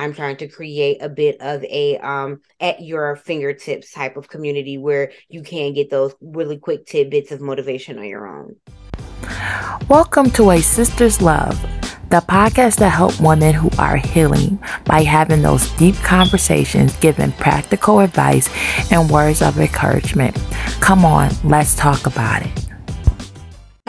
I'm trying to create a bit of a um at your fingertips type of community where you can get those really quick tidbits of motivation on your own. Welcome to A Sister's Love, the podcast that helps women who are healing by having those deep conversations, giving practical advice and words of encouragement. Come on, let's talk about it.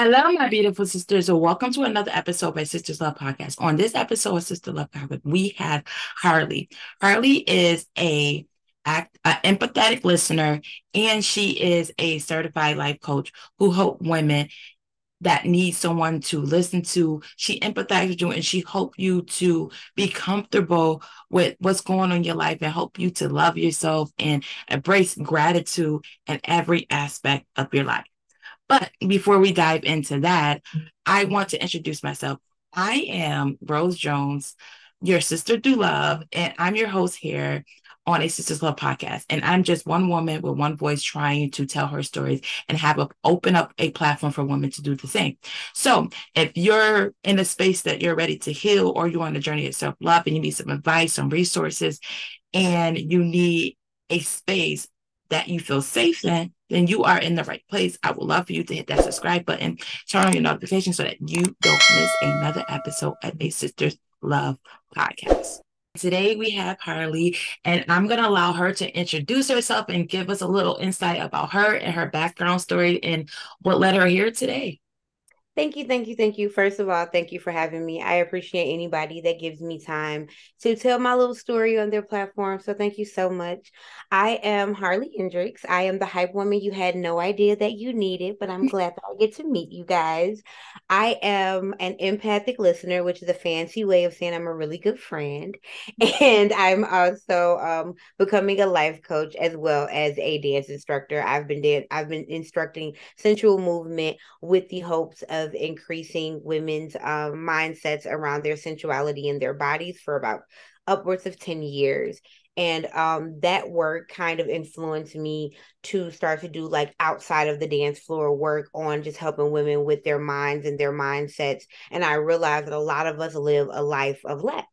Hello, my beautiful sisters, and welcome to another episode by Sisters Love Podcast. On this episode of Sista Love Podcast, we have Harley. Harley is a act, an empathetic listener, and she is a certified life coach who help women that need someone to listen to. She empathizes with you and she hope you to be comfortable with what's going on in your life and help you to love yourself and embrace gratitude in every aspect of your life. But before we dive into that, I want to introduce myself. I am Rose Jones, your sister do love, and I'm your host here on a Sisters Love podcast. And I'm just one woman with one voice trying to tell her stories and have a open up a platform for women to do the same. So if you're in a space that you're ready to heal or you're on a journey of self-love and you need some advice, some resources, and you need a space that you feel safe in, then you are in the right place. I would love for you to hit that subscribe button, turn on your notifications so that you don't miss another episode of a Sisters Love podcast. Today we have Harley, and I'm going to allow her to introduce herself and give us a little insight about her and her background story and what led her here today. Thank you, thank you, thank you. First of all, thank you for having me. I appreciate anybody that gives me time to tell my little story on their platform. So thank you so much. I am Harley Hendrixx. I am the hype woman you had no idea that you needed, but I'm glad that I get to meet you guys. I am an empathic listener, which is a fancy way of saying I'm a really good friend. And I'm also um, becoming a life coach as well as a dance instructor. I've been dan- I've been instructing sensual movement with the hopes of of increasing women's um, mindsets around their sensuality and their bodies for about upwards of 10 years. And um, that work kind of influenced me to start to do like outside of the dance floor work on just helping women with their minds and their mindsets. And i realized that a lot of us live a life of lack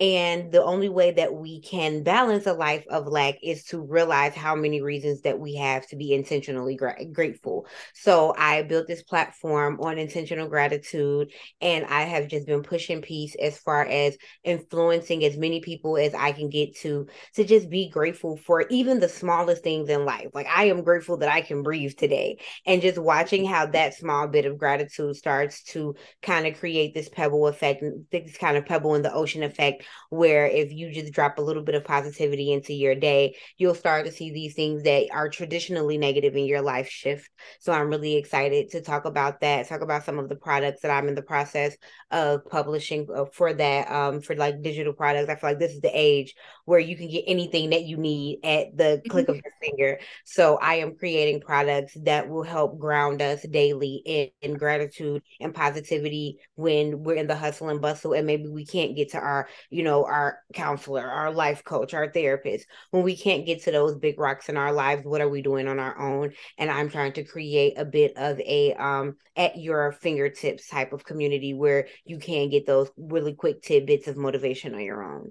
and the only way that we can balance a life of lack is to realize how many reasons that we have to be intentionally gra- grateful. So I built this platform on intentional gratitude, and I have just been pushing peace as far as influencing as many people as I can get to to just be grateful for even the smallest things in life. Like I am grateful that I can breathe today, and just watching how that small bit of gratitude starts to kind of create this pebble effect, this kind of pebble in the ocean effect where if you just drop a little bit of positivity into your day, you'll start to see these things that are traditionally negative in your life shift. So I'm really excited to talk about that, talk about some of the products that I'm in the process of publishing uh, for that, um, for like digital products. I feel like this is the age where you can get anything that you need at the click of your finger. So I am creating products that will help ground us daily in, in gratitude and positivity when we're in the hustle and bustle and maybe we can't get to our you know, our counselor, our life coach, our therapist. When we can't get to those big rocks in our lives, what are we doing on our own? And I'm trying to create a bit of a um at your fingertips type of community where you can get those really quick tidbits of motivation on your own.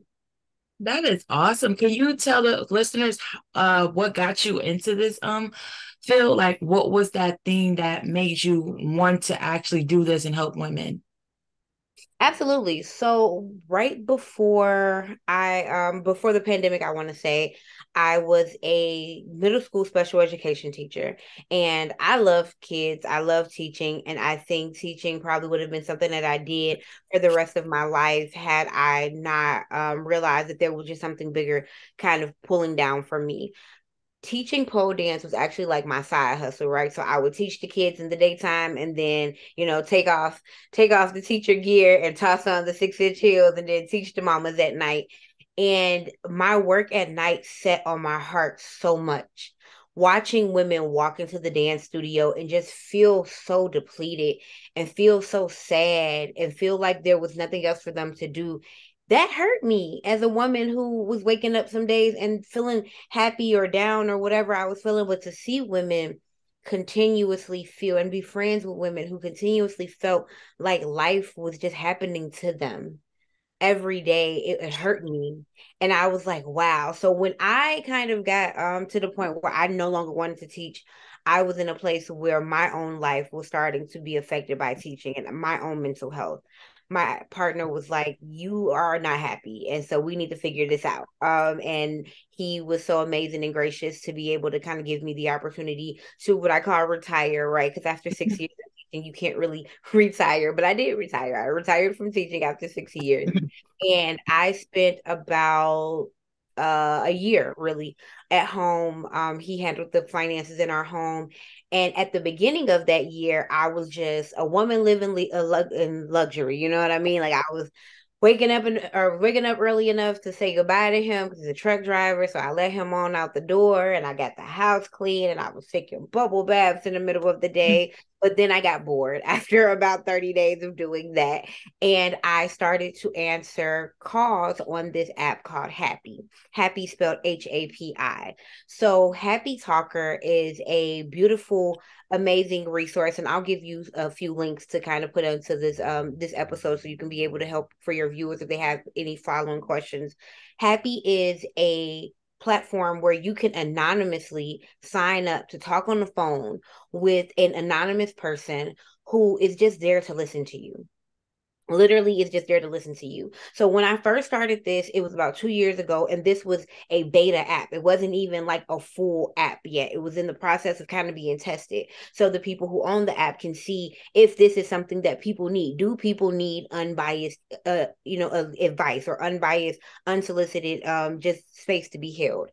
That is awesome. Can you tell the listeners uh what got you into this um field? Like what was that thing that made you want to actually do this and help women? Absolutely. So right before I um before the pandemic, I want to say I was a middle school special education teacher and I love kids. I love teaching and I think teaching probably would have been something that I did for the rest of my life had I not um realized that there was just something bigger kind of pulling down for me teaching pole dance was actually like my side hustle, right? So I would teach the kids in the daytime and then, you know, take off, take off the teacher gear and toss on the six inch heels and then teach the mamas at night. And my work at night set on my heart so much. Watching women walk into the dance studio and just feel so depleted and feel so sad and feel like there was nothing else for them to do that hurt me as a woman who was waking up some days and feeling happy or down or whatever I was feeling. But to see women continuously feel and be friends with women who continuously felt like life was just happening to them every day it, it, hurt me and i was like wow so when i kind of got um to the point where i no longer wanted to teach i was in a place where my own life was starting to be affected by teaching and my own mental health my partner was like you are not happy and so we need to figure this out um and he was so amazing and gracious to be able to kind of give me the opportunity to what i call retire right because after six years and you can't really retire, but I did retire. I retired from teaching after six years. and I spent about uh, a year really at home. Um, he handled the finances in our home. And at the beginning of that year, I was just a woman living le- in luxury. You know what I mean? Like I was waking up and or waking up early enough to say goodbye to him because he's a truck driver. So I let him on out the door and I got the house clean and I was taking bubble baths in the middle of the day. But then I got bored after about 30 days of doing that. And I started to answer calls on this app called Hapi. Hapi spelled H A P I. So Hapi Talker is a beautiful amazing resource and i'll give you a few links to kind of put into this um this episode so you can be able to help for your viewers if they have any following questions Hapi is a platform where you can anonymously sign up to talk on the phone with an anonymous person who is just there to listen to you literally is just there to listen to you. So when I first started this, it was about two years ago, and this was a beta app. It wasn't even like a full app yet. It was in the process of kind of being tested. So the people who own the app can see if this is something that people need. Do people need unbiased, uh, you know, uh, advice or unbiased, unsolicited, um, just space to be held?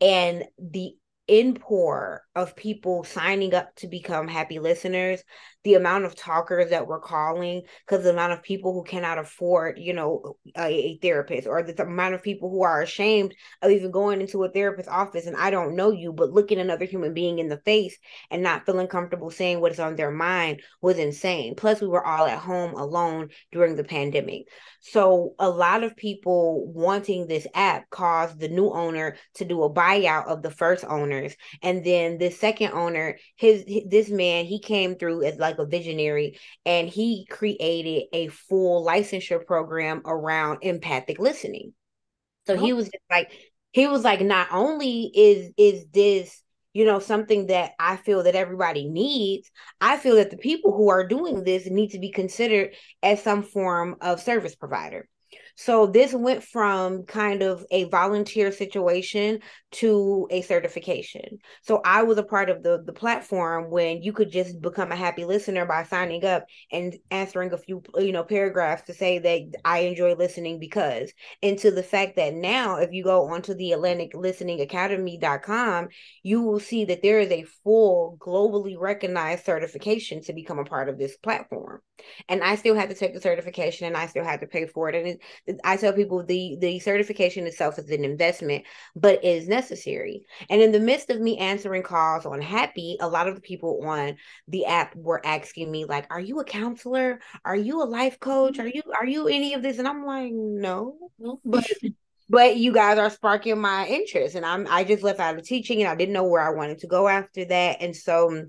And the import of people signing up to become Hapi listeners the amount of talkers that we're calling because the amount of people who cannot afford you know a, a, therapist or the amount of people who are ashamed of even going into a therapist's office and i don't know you but looking another human being in the face and not feeling comfortable saying what is on their mind was insane. Plus we were all at home alone during the pandemic. So a lot of people wanting this app caused the new owner to do a buyout of the first owners and then this second owner his, his this man he came through as like like a visionary and he created a full licensure program around empathic listening. So oh. he was just like he was like not only is is this you know something that I feel that everybody needs, I feel that the people who are doing this need to be considered as some form of service provider. So this went from kind of a volunteer situation to a certification. So I was a part of the the platform when you could just become a Hapi listener by signing up and answering a few you know paragraphs to say that I enjoy listening because into the fact that now if you go onto the Atlantic Listening Academy.com, you will see that there is a full globally recognized certification to become a part of this platform. And I still had to take the certification and I still had to pay for it. And it, I tell people the the certification itself is an investment, but is necessary. And in the midst of me answering calls on Hapi, a lot of the people on the app were asking me like, "Are you a counselor? Are you a life coach? Are mm-hmm. you are you any of this?" And I'm like, "No, but." but you guys are sparking my interest and i'm i just left out of teaching and i didn't know where i wanted to go after that and so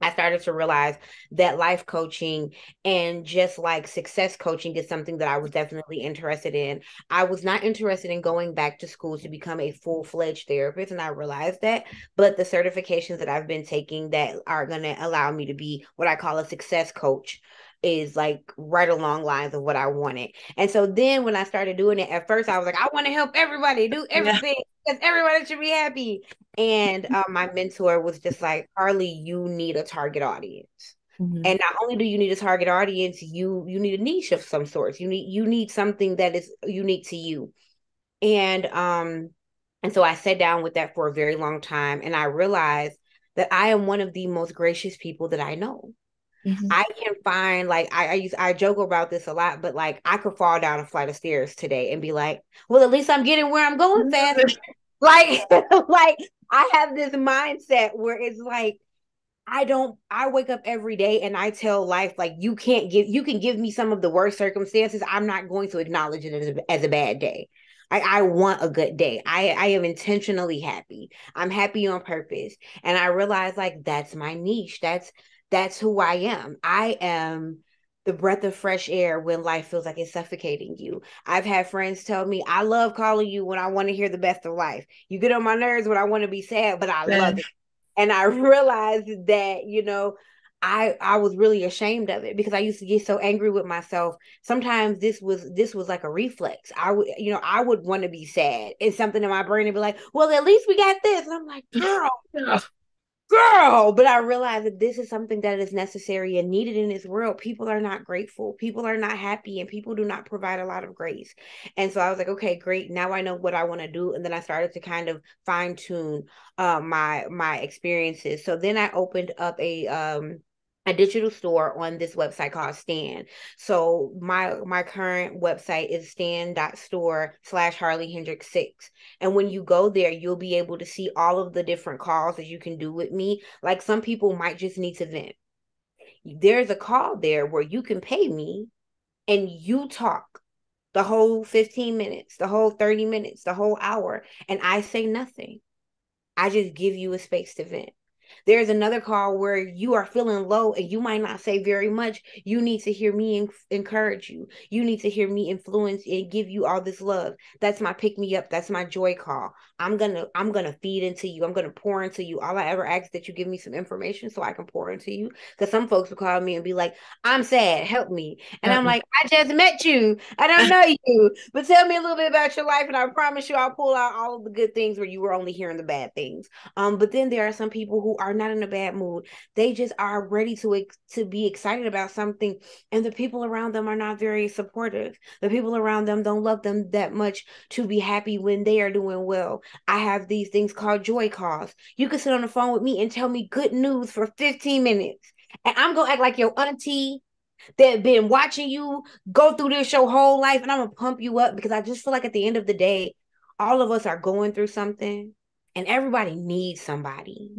I started to realize that life coaching and just like success coaching is something that I was definitely interested in. I was not interested in going back to school to become a full fledged therapist, and I realized that. But the certifications that I've been taking that are going to allow me to be what I call a success coach is like right along lines of what I wanted. And so then when I started doing it, at first I was like, I want to help everybody do everything because everybody should be happy. And uh, my mentor was just like, Harley, you need a target audience. Mm-hmm. And not only do you need a target audience, you you need a niche of some sorts. You need you need something that is unique to you. And um and so I sat down with that for a very long time and I realized that I am one of the most gracious people that I know. Mm-hmm. I can find like I, I use I joke about this a lot, but like I could fall down a flight of stairs today and be like, well, at least I'm getting where I'm going fast. like, like I have this mindset where it's like I don't I wake up every day and I tell life like you can't give you can give me some of the worst circumstances. I'm not going to acknowledge it as a, as a bad day. I, I want a good day. I, I am intentionally happy. I'm happy on purpose. And I realize like that's my niche. That's that's who I am. I am the breath of fresh air when life feels like it's suffocating you. I've had friends tell me, I love calling you when I want to hear the best of life. You get on my nerves when I want to be sad, but I love it. And I realized that, you know, I I was really ashamed of it because I used to get so angry with myself. Sometimes this was this was like a reflex. I would you know I would want to be sad and something in my brain would be like, well at least we got this, and I'm like, girl, girl. But I realized that this is something that is necessary and needed in this world. People are not grateful. People are not happy, and people do not provide a lot of grace. And so I was like, okay, great. Now I know what I want to do. And then I started to kind of fine tune uh, my my experiences. So then I opened up a um a digital store on this website called Stan. So my my current website is stan.store slash Harley Hendrixx six. And when you go there, you'll be able to see all of the different calls that you can do with me. Like some people might just need to vent. There's a call there where you can pay me and you talk the whole 15 minutes, the whole 30 minutes, the whole hour, and I say nothing. I just give you a space to vent. There's another call where you are feeling low and you might not say very much. You need to hear me encourage you. You need to hear me influence and give you all this love. That's my pick me up. That's my joy call. I'm gonna I'm gonna feed into you. I'm gonna pour into you. All I ever ask is that you give me some information so I can pour into you. Because some folks will call me and be like, "I'm sad. Help me." And I'm like, "I just met you. I don't know you, but tell me a little bit about your life, and I promise you, I'll pull out all of the good things where you were only hearing the bad things." Um, but then there are some people who are not in a bad mood. They just are ready to to be excited about something, and the people around them are not very supportive. The people around them don't love them that much to be happy when they are doing well. I have these things called joy calls. You can sit on the phone with me and tell me good news for 15 minutes, and I'm gonna act like your auntie that been watching you go through this your whole life, and I'm gonna pump you up because I just feel like at the end of the day, all of us are going through something and everybody needs somebody.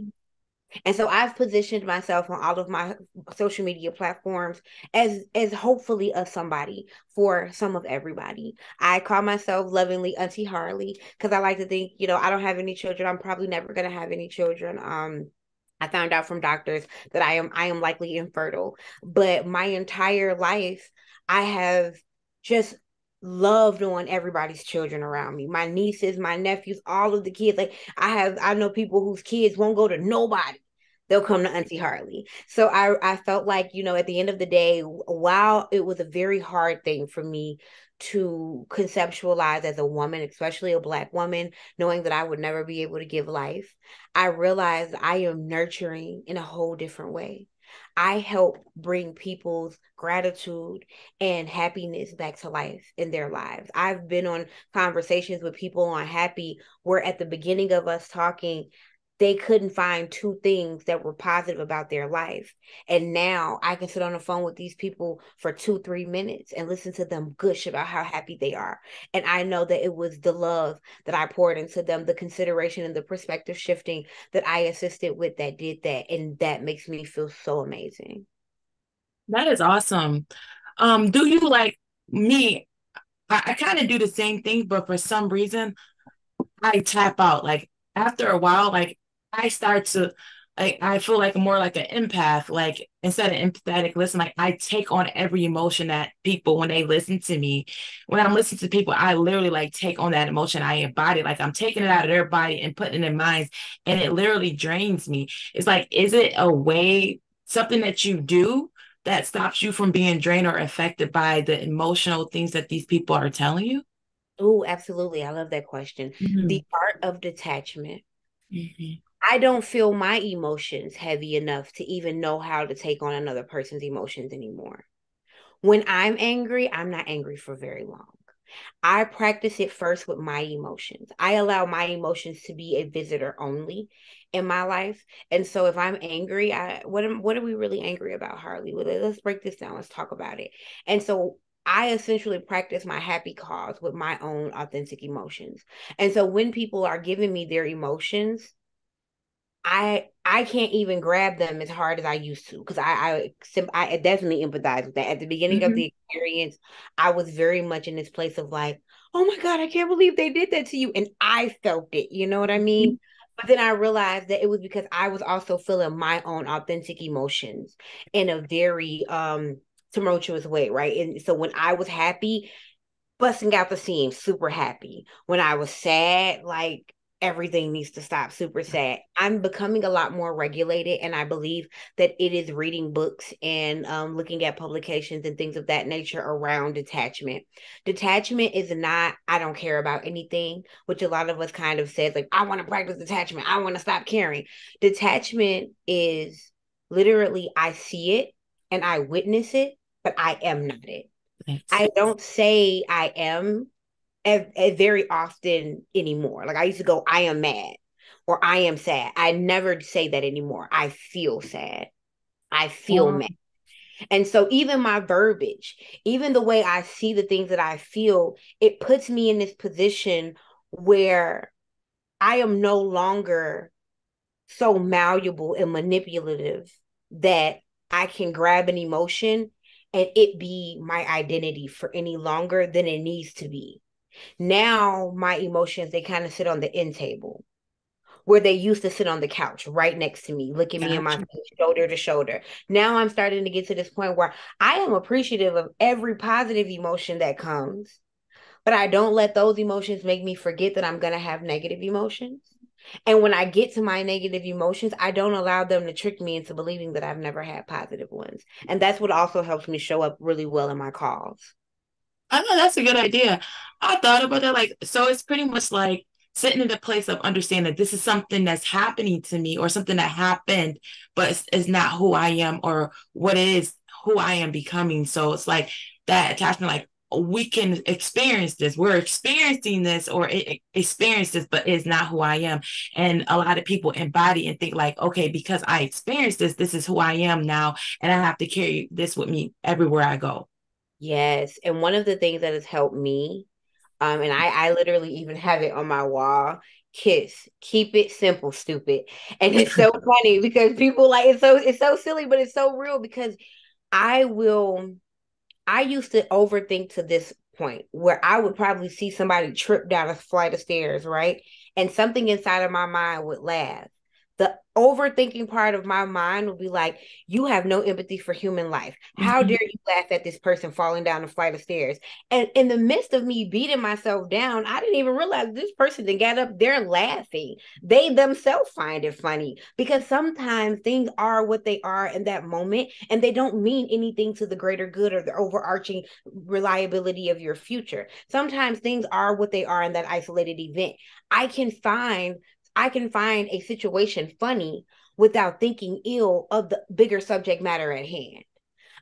And so I've positioned myself on all of my social media platforms as as hopefully a somebody for some of everybody. I call myself lovingly Auntie Harley because I like to think, you know, I don't have any children. I'm probably never gonna have any children. Um I found out from doctors that I am I am likely infertile. But my entire life I have just loved on everybody's children around me my nieces my nephews all of the kids like i have i know people whose kids won't go to nobody they'll come to auntie harley so i i felt like you know at the end of the day while it was a very hard thing for me to conceptualize as a woman especially a black woman knowing that i would never be able to give life i realized i am nurturing in a whole different way I help bring people's gratitude and happiness back to life in their lives. I've been on conversations with people on Hapi where at the beginning of us talking, they couldn't find two things that were positive about their life. And now I can sit on the phone with these people for two, three minutes and listen to them gush about how happy they are. And I know that it was the love that I poured into them, the consideration and the perspective shifting that I assisted with that did that. And that makes me feel so amazing. That is awesome. Um, do you like me? I, I kind of do the same thing, but for some reason, I tap out. Like after a while, like I start to like I feel like more like an empath. Like instead of empathetic listen, like I take on every emotion that people when they listen to me. When I'm listening to people, I literally like take on that emotion. I embody like I'm taking it out of their body and putting it in their minds, and it literally drains me. It's like, is it a way something that you do that stops you from being drained or affected by the emotional things that these people are telling you? Oh, absolutely. I love that question. Mm-hmm. The art of detachment. Mm-hmm I don't feel my emotions heavy enough to even know how to take on another person's emotions anymore. When I'm angry, I'm not angry for very long. I practice it first with my emotions. I allow my emotions to be a visitor only in my life. And so if I'm angry, I what am what are we really angry about, Harley? Well, let's break this down. Let's talk about it. And so I essentially practice my happy cause with my own authentic emotions. And so when people are giving me their emotions, I I can't even grab them as hard as I used to because I, I I definitely empathize with that. At the beginning mm-hmm. of the experience, I was very much in this place of like, oh my god, I can't believe they did that to you, and I felt it. You know what I mean? Mm-hmm. But then I realized that it was because I was also feeling my own authentic emotions in a very um tumultuous way, right? And so when I was happy, busting out the seams, super happy. When I was sad, like everything needs to stop super sad. I'm becoming a lot more regulated and i believe that it is reading books and um, looking at publications and things of that nature around detachment. Detachment is not i don't care about anything which a lot of us kind of says like i want to practice detachment. I want to stop caring. Detachment is literally i see it and i witness it but i am not it. I don't say I am Eh, very often anymore. Like I used to go, I am mad or I am sad. I never say that anymore. I feel sad. I feel mad. And so even my verbiage, even the way I see the things that I feel, it puts me in this position where I am no longer so malleable and manipulative that I can grab an emotion and it be my identity for any longer than it needs to be. Now my emotions they kind of sit on the end table where they used to sit on the couch right next to me, looking gotcha. me in my face, shoulder to shoulder. Now I'm starting to get to this point where I am appreciative of every positive emotion that comes, but I don't let those emotions make me forget that I'm going to have negative emotions. And when I get to my negative emotions, I don't allow them to trick me into believing that I've never had positive ones. And that's what also helps me show up really well in my calls. I know that's a good idea. I thought about that. Like, so it's pretty much like sitting in the place of understanding that this is something that's happening to me or something that happened, but it's, it's not who I am or what it is who I am becoming. So it's like that attachment, like we can experience this. We're experiencing this or experience this, but it's not who I am. And a lot of people embody and think like, okay, because I experienced this, this is who I am now, and I have to carry this with me everywhere I go. Yes. And one of the things that has helped me, um, and I, I literally even have it on my wall, kiss. Keep it simple, stupid. And it's so funny because people like it's so it's so silly, but it's so real because I will I used to overthink to this point where I would probably see somebody trip down a flight of stairs, right? And something inside of my mind would laugh overthinking part of my mind would be like, you have no empathy for human life. How mm-hmm. dare you laugh at this person falling down a flight of stairs? And in the midst of me beating myself down, I didn't even realize this person that got up there laughing. They themselves find it funny because sometimes things are what they are in that moment and they don't mean anything to the greater good or the overarching reliability of your future. Sometimes things are what they are in that isolated event. I can find I can find a situation funny without thinking ill of the bigger subject matter at hand.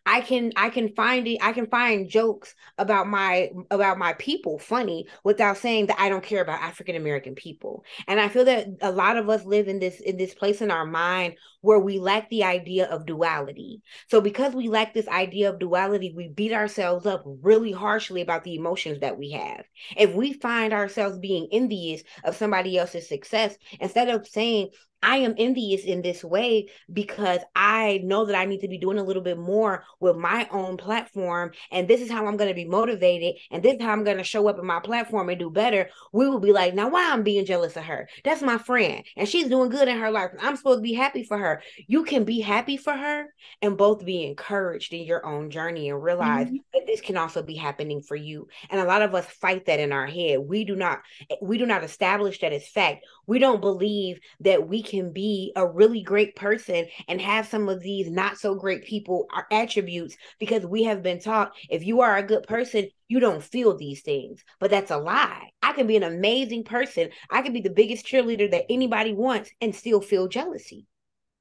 I can I can find it I can find jokes about my about my people funny without saying that I don't care about African American people. And I feel that a lot of us live in this in this place in our mind where we lack the idea of duality. So because we lack this idea of duality, we beat ourselves up really harshly about the emotions that we have. If we find ourselves being envious of somebody else's success, instead of saying, I am envious in this way because I know that I need to be doing a little bit more with my own platform. And this is how I'm going to be motivated. And this is how I'm going to show up in my platform and do better. We will be like, now, why I'm being jealous of her? That's my friend. And she's doing good in her life. I'm supposed to be happy for her. You can be happy for her and both be encouraged in your own journey and realize mm-hmm. that this can also be happening for you. And a lot of us fight that in our head. We do not, we do not establish that as fact. We don't believe that we can be a really great person and have some of these not so great people attributes because we have been taught if you are a good person you don't feel these things but that's a lie i can be an amazing person i can be the biggest cheerleader that anybody wants and still feel jealousy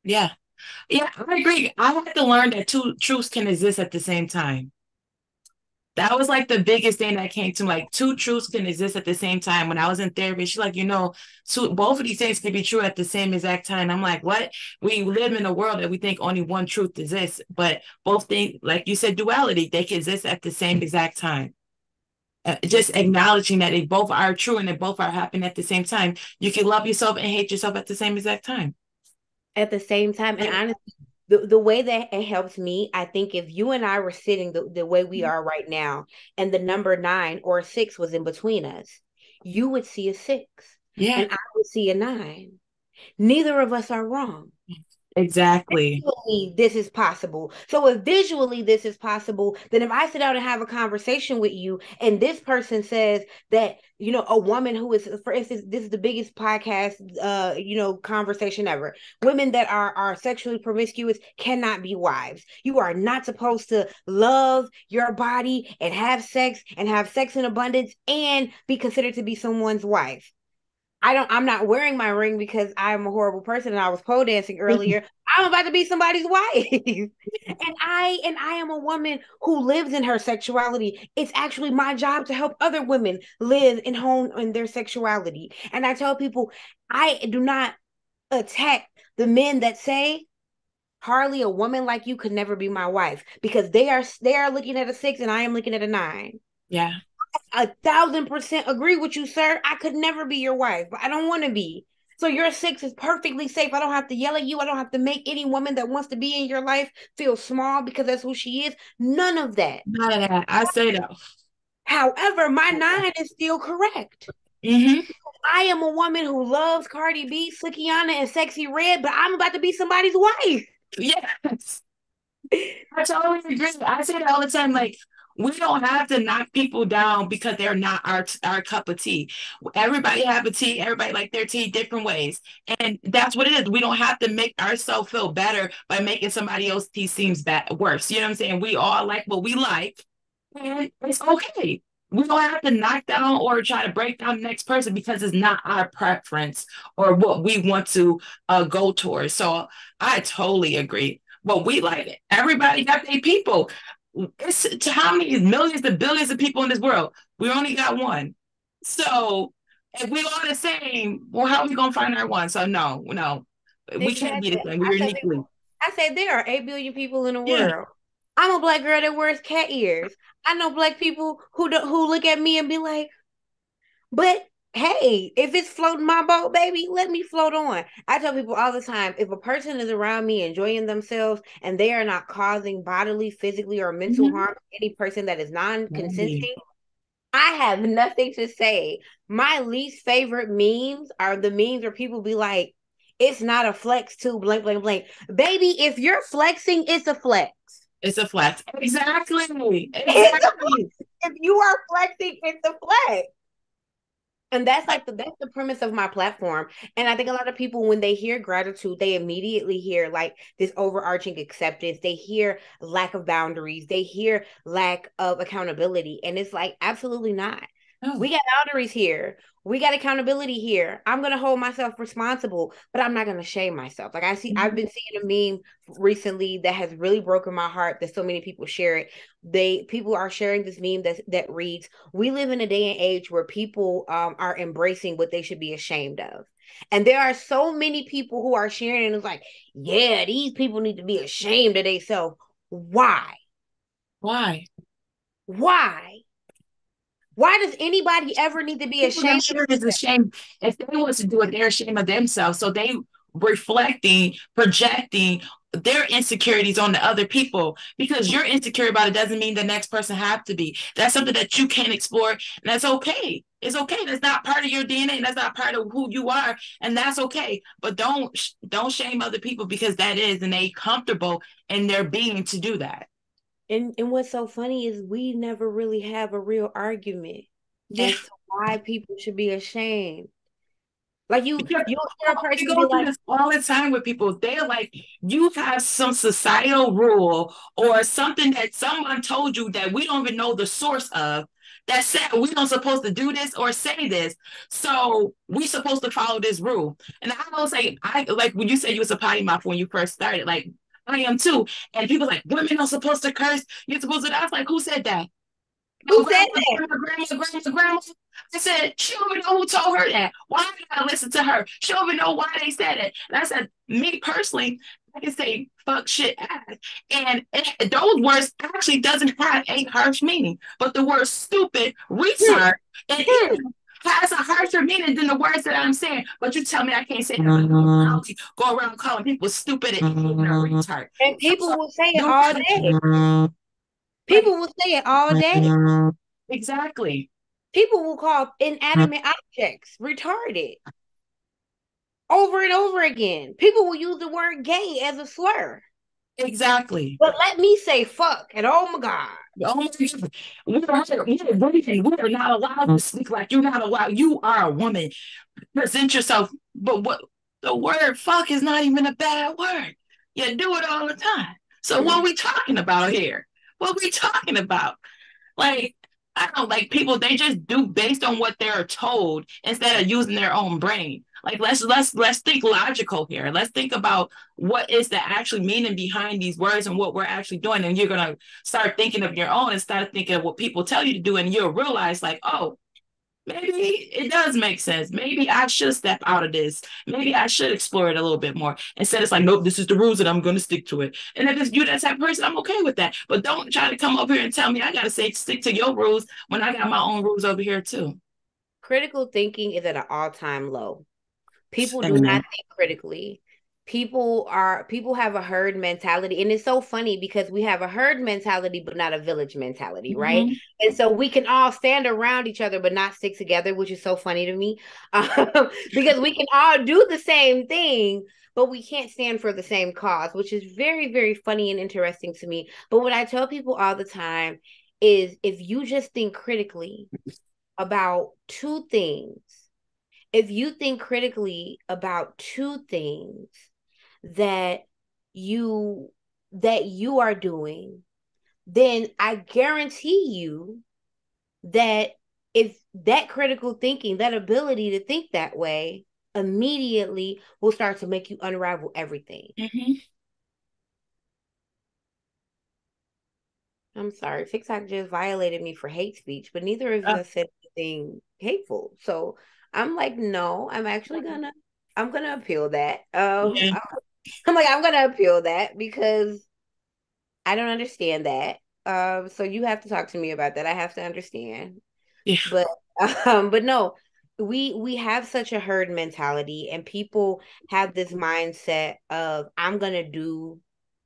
yeah yeah i agree i had to learn that two truths can exist at the same time that was like the biggest thing that came to me. Like two truths can exist at the same time. When I was in therapy, she's like, you know, two both of these things can be true at the same exact time. I'm like, what? We live in a world that we think only one truth exists, but both things, like you said, duality, they can exist at the same exact time. Uh, just acknowledging that they both are true and they both are happening at the same time. You can love yourself and hate yourself at the same exact time. At the same time, and honestly, the, the way that it helps me, I think if you and I were sitting the, the way we mm-hmm. are right now, and the number nine or six was in between us, you would see a six. Yeah. And I would see a nine. Neither of us are wrong. Exactly. Visually, this is possible. So if visually this is possible, then if I sit down and have a conversation with you and this person says that, you know, a woman who is, for instance, this is the biggest podcast, uh, you know, conversation ever. Women that are are sexually promiscuous cannot be wives. You are not supposed to love your body and have sex and have sex in abundance and be considered to be someone's wife. I don't I'm not wearing my ring because I'm a horrible person and I was pole dancing earlier. I'm about to be somebody's wife. and I and I am a woman who lives in her sexuality. It's actually my job to help other women live and hone in their sexuality. And I tell people I do not attack the men that say Harley, a woman like you could never be my wife because they are they are looking at a six and I am looking at a nine. Yeah a thousand percent agree with you, sir. I could never be your wife, but I don't want to be. So your six is perfectly safe. I don't have to yell at you. I don't have to make any woman that wants to be in your life feel small because that's who she is. None of that. None of that. I say that. However, my nine is still correct. Mm-hmm. I am a woman who loves Cardi B, Sukihana, and Sexyy Red, but I'm about to be somebody's wife. Yes. I totally agree. I say that all the time. Like, we don't have to knock people down because they're not our our cup of tea. Everybody have a tea. Everybody like their tea different ways, and that's what it is. We don't have to make ourselves feel better by making somebody else's tea seems bad worse. You know what I'm saying? We all like what we like, and it's okay. We don't have to knock down or try to break down the next person because it's not our preference or what we want to uh, go towards. So I totally agree. But we like it. Everybody got their people it's to how many millions to billions of people in this world? We only got one. So if we all the same, well, how are we gonna find our one? So no, no, we can't be the same. We're uniquely. I said there are eight billion people in the yeah. world. I'm a black girl that wears cat ears. I know black people who do, who look at me and be like, but hey, if it's floating my boat, baby, let me float on. I tell people all the time if a person is around me enjoying themselves and they are not causing bodily, physically, or mental mm-hmm. harm to any person that is non consenting, mm-hmm. I have nothing to say. My least favorite memes are the memes where people be like, it's not a flex to blank, blank, blank. Baby, if you're flexing, it's a flex. It's a flex. Exactly. exactly. if you are flexing, it's a flex and that's like the that's the premise of my platform and i think a lot of people when they hear gratitude they immediately hear like this overarching acceptance. They hear lack of boundaries. They hear lack of accountability and it's like absolutely not oh. we got boundaries here we got accountability here. I'm gonna hold myself responsible, but I'm not gonna shame myself. Like I see, mm-hmm. I've been seeing a meme recently that has really broken my heart. That so many people share it. They people are sharing this meme that that reads, "We live in a day and age where people um, are embracing what they should be ashamed of." And there are so many people who are sharing, and it's like, yeah, these people need to be ashamed of themselves. Why? Why? Why? Why does anybody ever need to be ashamed? Sure is ashamed. If they want to do it, they're ashamed of themselves. So they reflecting, projecting their insecurities on the other people because you're insecure about it doesn't mean the next person have to be. That's something that you can explore, and that's okay. It's okay. That's not part of your DNA. That's not part of who you are, and that's okay. But don't don't shame other people because that is, and they comfortable in their being to do that. And and what's so funny is we never really have a real argument yeah. as to why people should be ashamed. Like you, you hear a person go like, this all the time with people. They're like, you have some societal rule or something that someone told you that we don't even know the source of that said we don't supposed to do this or say this. So we supposed to follow this rule. And I don't say I like when you said you was a potty mouth when you first started, like I am too. And people like, women are supposed to curse. You're supposed to. I was like, who said that? Who said that? Grandma, grandma, grandma, grandma. I said, she don't even know who told her that. Why did I listen to her? She don't even know why they said it. And I said, me personally, I can say fuck shit ass. And those words actually doesn't have a harsh meaning. But the word stupid, retard, hmm. it is has a harsher meaning than the words that I'm saying. But you tell me I can't say that. Mm-hmm. Go around calling people stupid and mm-hmm. retard. And people will say it all day. People will say it all day. Exactly. People will call inanimate objects retarded. over and over again. People will use the word gay as a slur. Exactly. But let me say fuck and oh my God. Oh my God. We're, we're not allowed to speak like you're not allowed. You are a woman. Present yourself. But what the word fuck is not even a bad word. You do it all the time. So what are we talking about here? What are we talking about? Like, I don't like people, they just do based on what they're told instead of using their own brain. Like let's let's let's think logical here. Let's think about what is the actual meaning behind these words and what we're actually doing. And you're gonna start thinking of your own instead of thinking of what people tell you to do, and you'll realize like, oh, maybe it does make sense. Maybe I should step out of this. Maybe I should explore it a little bit more. Instead, it's like, nope, this is the rules and I'm going to stick to it. And if it's you that's that type person, I'm okay with that. But don't try to come up here and tell me I got to say stick to your rules when I got my own rules over here too. Critical thinking is at an all time low. People do not think critically. People are people have a herd mentality, and it's so funny because we have a herd mentality, but not a village mentality, mm-hmm. right? And so we can all stand around each other, but not stick together, which is so funny to me, um, because we can all do the same thing, but we can't stand for the same cause, which is very, very funny and interesting to me. But what I tell people all the time is if you just think critically about two things if you think critically about two things that you that you are doing then i guarantee you that if that critical thinking that ability to think that way immediately will start to make you unravel everything. Mm-hmm. i'm sorry tiktok just violated me for hate speech but neither of uh, said anything hateful. So I'm like, no, I'm actually gonna I'm gonna appeal that. Um yeah. I'm like, I'm gonna appeal that because I don't understand that. Um, so you have to talk to me about that. I have to understand. Yeah. But um, but no, we we have such a herd mentality and people have this mindset of I'm gonna do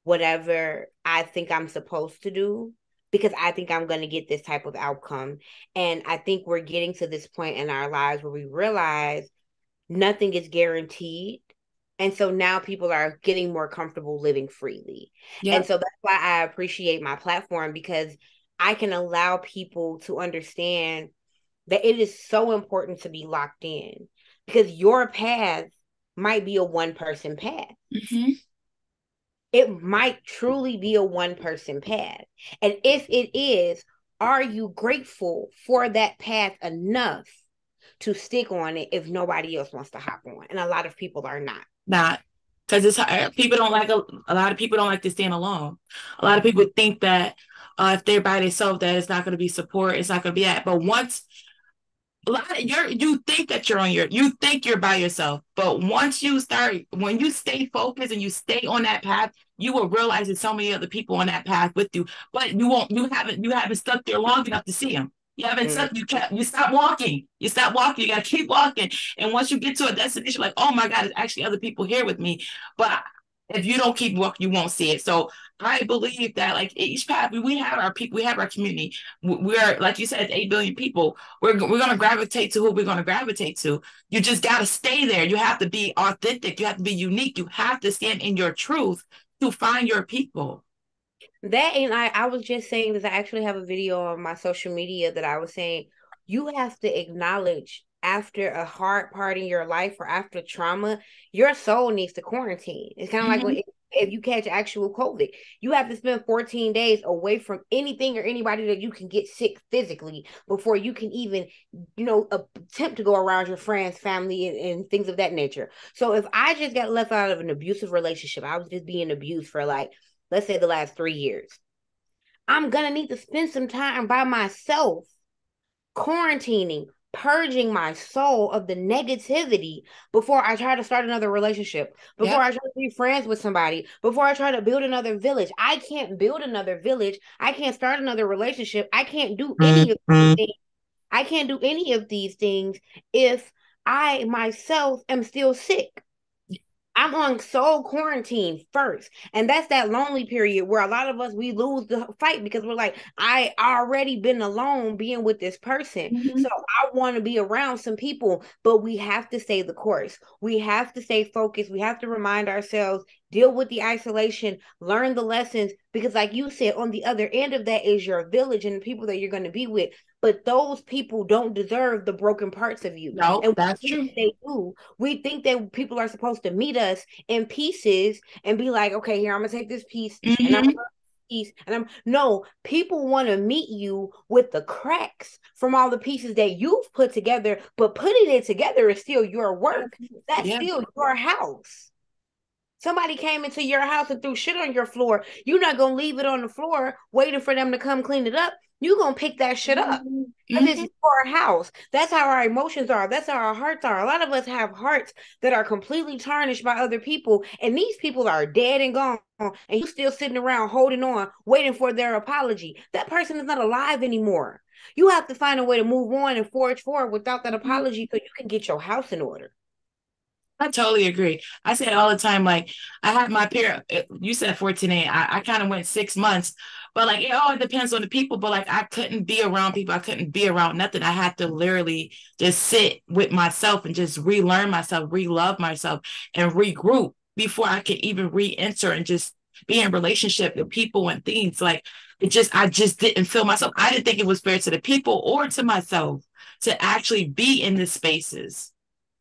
whatever I think I'm supposed to do because I think I'm going to get this type of outcome. And I think we're getting to this point in our lives where we realize nothing is guaranteed. And so now people are getting more comfortable living freely. Yep. And so that's why I appreciate my platform because I can allow people to understand that it is so important to be locked in because your path might be a one person path. Mm-hmm it might truly be a one person path. And if it is, are you grateful for that path enough to stick on it if nobody else wants to hop on? And a lot of people are not. Not because it's people don't like a, a, lot of people don't like to stand alone. A lot of people think that uh, if they're by themselves, that it's not going to be support. It's not going to be that. But once a lot of you're you think that you're on your you think you're by yourself but once you start when you stay focused and you stay on that path you will realize there's so many other people on that path with you but you won't you haven't you haven't stuck there long enough to see them you haven't mm. stuck you kept you stop walking you stop walking you gotta keep walking and once you get to a destination like oh my god there's actually other people here with me but if you don't keep walking, you won't see it. So I believe that like each path, we have our people, we have our community. We're like you said, eight billion people. We're we're gonna gravitate to who we're gonna gravitate to. You just gotta stay there. You have to be authentic. You have to be unique. You have to stand in your truth to find your people. That and I, I was just saying that I actually have a video on my social media that I was saying you have to acknowledge after a hard part in your life or after trauma, your soul needs to quarantine. It's kind of mm-hmm. like when, if you catch actual COVID, you have to spend 14 days away from anything or anybody that you can get sick physically before you can even, you know, attempt to go around your friends, family, and, and things of that nature. So if I just got left out of an abusive relationship, I was just being abused for like, let's say the last three years. I'm gonna need to spend some time by myself quarantining, purging my soul of the negativity before I try to start another relationship, before yep. I try to be friends with somebody, before I try to build another village. I can't build another village. I can't start another relationship. I can't do any of these mm-hmm. things. I can't do any of these things if I myself am still sick. I'm on soul quarantine first. And that's that lonely period where a lot of us we lose the fight because we're like, I already been alone being with this person. Mm-hmm. So I want to be around some people, but we have to stay the course. We have to stay focused. We have to remind ourselves, deal with the isolation, learn the lessons. Because, like you said, on the other end of that is your village and the people that you're going to be with but those people don't deserve the broken parts of you. No, and that's true. They do. We think that people are supposed to meet us in pieces and be like, okay, here I'm gonna take this piece mm-hmm. and I'm piece and I'm no. People want to meet you with the cracks from all the pieces that you've put together, but putting it together is still your work. That's yeah. still your house. Somebody came into your house and threw shit on your floor. You're not gonna leave it on the floor waiting for them to come clean it up you're gonna pick that shit up. Mm-hmm. And it's our house. That's how our emotions are. That's how our hearts are. A lot of us have hearts that are completely tarnished by other people, and these people are dead and gone, and you're still sitting around holding on, waiting for their apology. That person is not alive anymore. You have to find a way to move on and forge forward without that mm-hmm. apology so you can get your house in order. I totally agree. I say it all the time. Like I had my period. You said 14 I, I kind of went six months but like it all depends on the people. But like I couldn't be around people. I couldn't be around nothing. I had to literally just sit with myself and just relearn myself, re-love myself, and regroup before I could even re-enter and just be in relationship with people and things. Like it just I just didn't feel myself. I didn't think it was fair to the people or to myself to actually be in the spaces.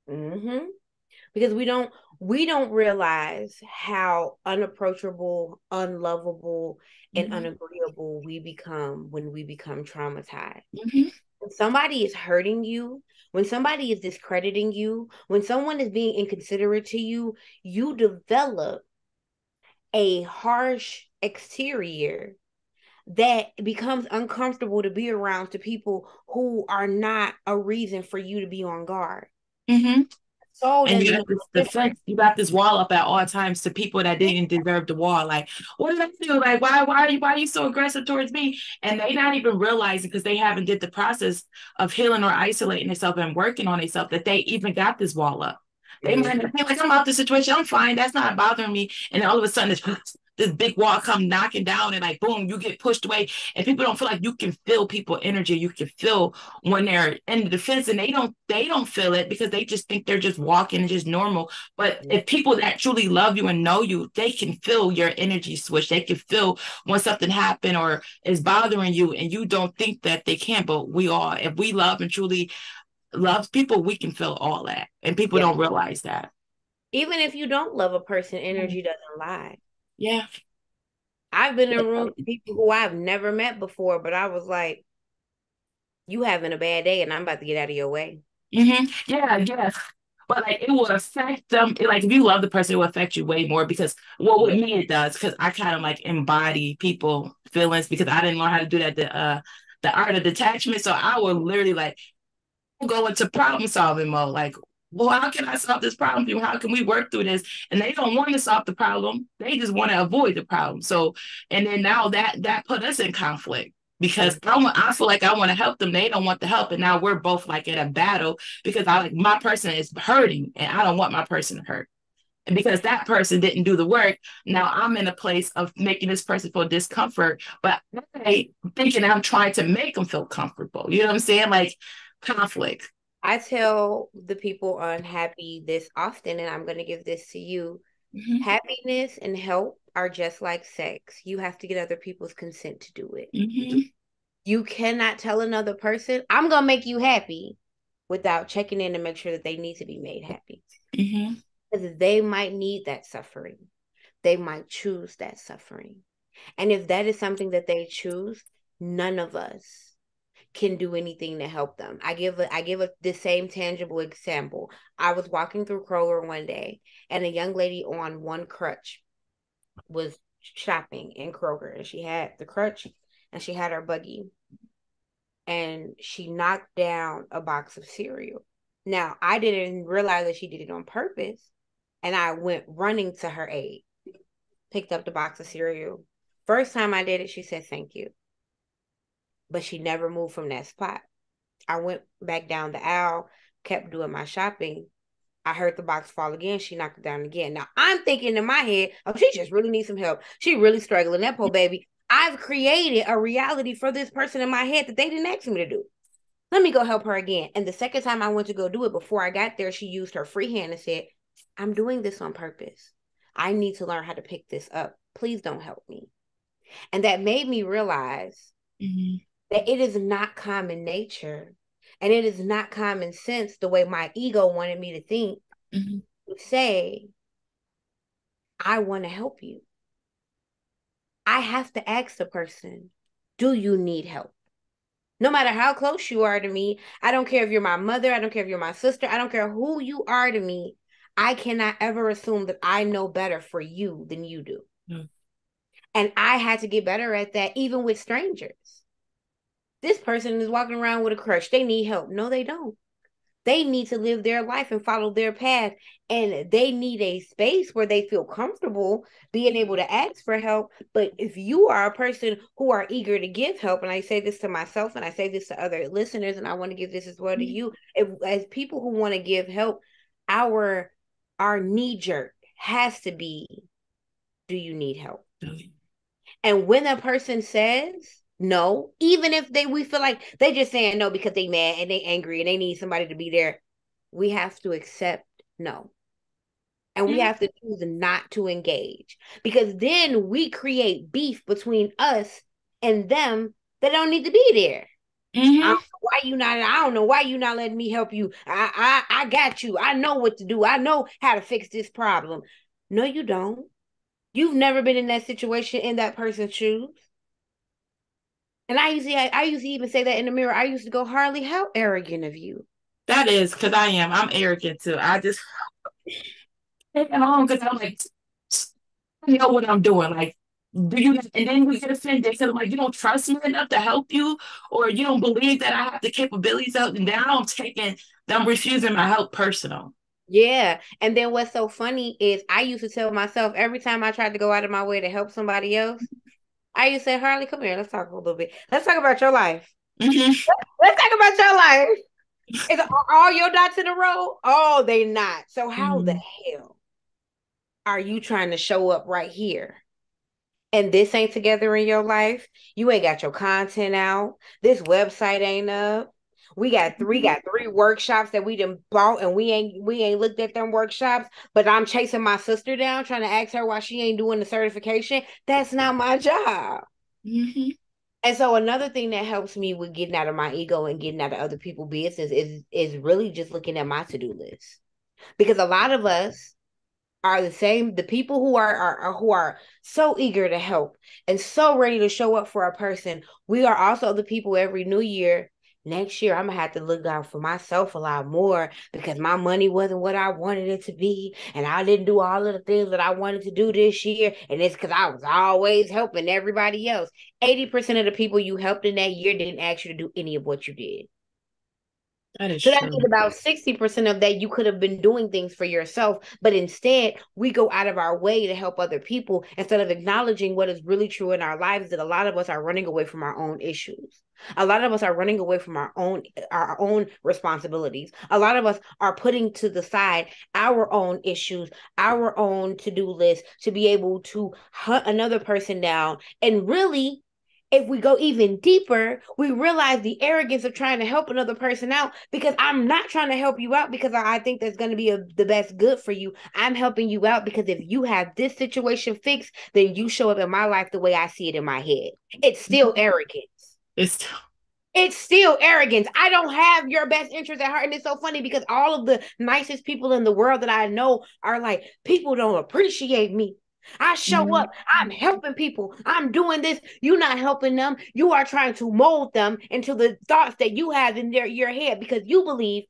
Mm-hmm. Because we don't we don't realize how unapproachable, unlovable, and mm-hmm. unagreeable we become when we become traumatized. Mm-hmm. When somebody is hurting you, when somebody is discrediting you, when someone is being inconsiderate to you, you develop a harsh exterior that becomes uncomfortable to be around to people who are not a reason for you to be on guard. Mm-hmm so and you got this you got this wall up at all times to people that didn't deserve the wall. Like, what did I do? Like, why, why are you, why are you so aggressive towards me? And they not even realizing because they haven't did the process of healing or isolating themselves and working on themselves that they even got this wall up. They might be like, I'm out the situation. I'm fine. That's not bothering me. And all of a sudden, it's this big wall come knocking down and like boom, you get pushed away. And people don't feel like you can feel people energy. You can feel when they're in the defense and they don't they don't feel it because they just think they're just walking and just normal. But if people that truly love you and know you, they can feel your energy switch. They can feel when something happened or is bothering you and you don't think that they can, but we all if we love and truly love people, we can feel all that. And people yeah. don't realize that. Even if you don't love a person, mm-hmm. energy doesn't lie. Yeah. I've been in a room with people who I've never met before, but I was like, you having a bad day and I'm about to get out of your way. Mm-hmm. Yeah, yes. But like it will affect them. like if you love the person, it will affect you way more because well with me it does because I kind of like embody people feelings because I didn't learn how to do that the uh the art of detachment. So I will literally like go into problem solving mode. Like well, how can I solve this problem? How can we work through this? And they don't want to solve the problem. They just want to avoid the problem. So, and then now that that put us in conflict because I, want, I feel like I want to help them. They don't want the help. And now we're both like in a battle because I like my person is hurting and I don't want my person to hurt. And because that person didn't do the work, now I'm in a place of making this person feel discomfort, but I thinking I'm trying to make them feel comfortable. You know what I'm saying? Like conflict. I tell the people on Hapi this often, and I'm going to give this to you. Mm-hmm. Happiness and help are just like sex. You have to get other people's consent to do it. Mm-hmm. You cannot tell another person, I'm going to make you happy without checking in to make sure that they need to be made happy. Mm-hmm. Because they might need that suffering. They might choose that suffering. And if that is something that they choose, none of us can do anything to help them. I give a, I give a, the same tangible example. I was walking through Kroger one day, and a young lady on one crutch was shopping in Kroger, and she had the crutch and she had her buggy, and she knocked down a box of cereal. Now I didn't realize that she did it on purpose, and I went running to her aid, picked up the box of cereal. First time I did it, she said thank you but she never moved from that spot. I went back down the aisle, kept doing my shopping. I heard the box fall again. She knocked it down again. Now I'm thinking in my head, oh, she just really needs some help. She really struggling. That poor baby. I've created a reality for this person in my head that they didn't ask me to do. Let me go help her again. And the second time I went to go do it, before I got there, she used her free hand and said, I'm doing this on purpose. I need to learn how to pick this up. Please don't help me. And that made me realize mm-hmm. That it is not common nature and it is not common sense the way my ego wanted me to think mm-hmm. to say, I want to help you. I have to ask the person, do you need help? No matter how close you are to me, I don't care if you're my mother, I don't care if you're my sister, I don't care who you are to me. I cannot ever assume that I know better for you than you do. Mm. And I had to get better at that, even with strangers. This person is walking around with a crush. They need help. No, they don't. They need to live their life and follow their path. And they need a space where they feel comfortable being able to ask for help. But if you are a person who are eager to give help, and I say this to myself and I say this to other listeners, and I want to give this as well to mm-hmm. you, if, as people who want to give help, our our knee jerk has to be, do you need help? And when a person says no, even if they we feel like they just saying no because they mad and they angry and they need somebody to be there, we have to accept no. And we have to choose not to engage because then we create beef between us and them that don't need to be there. Mm-hmm. why you not? I don't know why you not letting me help you. I, I I got you. I know what to do. I know how to fix this problem. No, you don't. You've never been in that situation in that person's shoes. And I usually, I, I usually even say that in the mirror. I used to go, Harley, how arrogant of you. That is because I am. I'm arrogant too. I just take it on because I'm like, I know what I'm doing. Like, do you? And then we get offended because I'm like, you don't trust me enough to help you, or you don't believe that I have the capabilities out. And now I'm taking, I'm refusing my help personal. Yeah. And then what's so funny is I used to tell myself every time I tried to go out of my way to help somebody else, I used to say, Harley, come here. Let's talk a little bit. Let's talk about your life. Mm-hmm. Let's talk about your life. Is all your dots in a row? Oh, they not. So how mm-hmm. the hell are you trying to show up right here? And this ain't together in your life. You ain't got your content out. This website ain't up. We got three mm-hmm. got three workshops that we done bought and we ain't we ain't looked at them workshops, but I'm chasing my sister down trying to ask her why she ain't doing the certification. That's not my job. Mm-hmm. And so another thing that helps me with getting out of my ego and getting out of other people's business is is really just looking at my to-do list. Because a lot of us are the same the people who are, are, are, who are so eager to help and so ready to show up for a person we are also the people every new year next year I'm gonna have to look out for myself a lot more because my money wasn't what I wanted it to be, and I didn't do all of the things that I wanted to do this year, and it's because I was always helping everybody else. 80% of the people you helped in that year didn't ask you to do any of what you did. That is so that means about 60% of that you could have been doing things for yourself, but instead we go out of our way to help other people instead of acknowledging what is really true in our lives that a lot of us are running away from our own issues. A lot of us are running away from our own our own responsibilities. A lot of us are putting to the side our own issues, our own to-do list to be able to hunt another person down and really if we go even deeper, we realize the arrogance of trying to help another person out because I'm not trying to help you out because I think that's going to be a, the best good for you. I'm helping you out because if you have this situation fixed, then you show up in my life the way I see it in my head. It's still mm-hmm. arrogance. It's it's still arrogance. I don't have your best interest at heart. And it's so funny because all of the nicest people in the world that I know are like, people don't appreciate me. I show mm-hmm. up. I'm helping people. I'm doing this. You're not helping them. You are trying to mold them into the thoughts that you have in their your head because you believe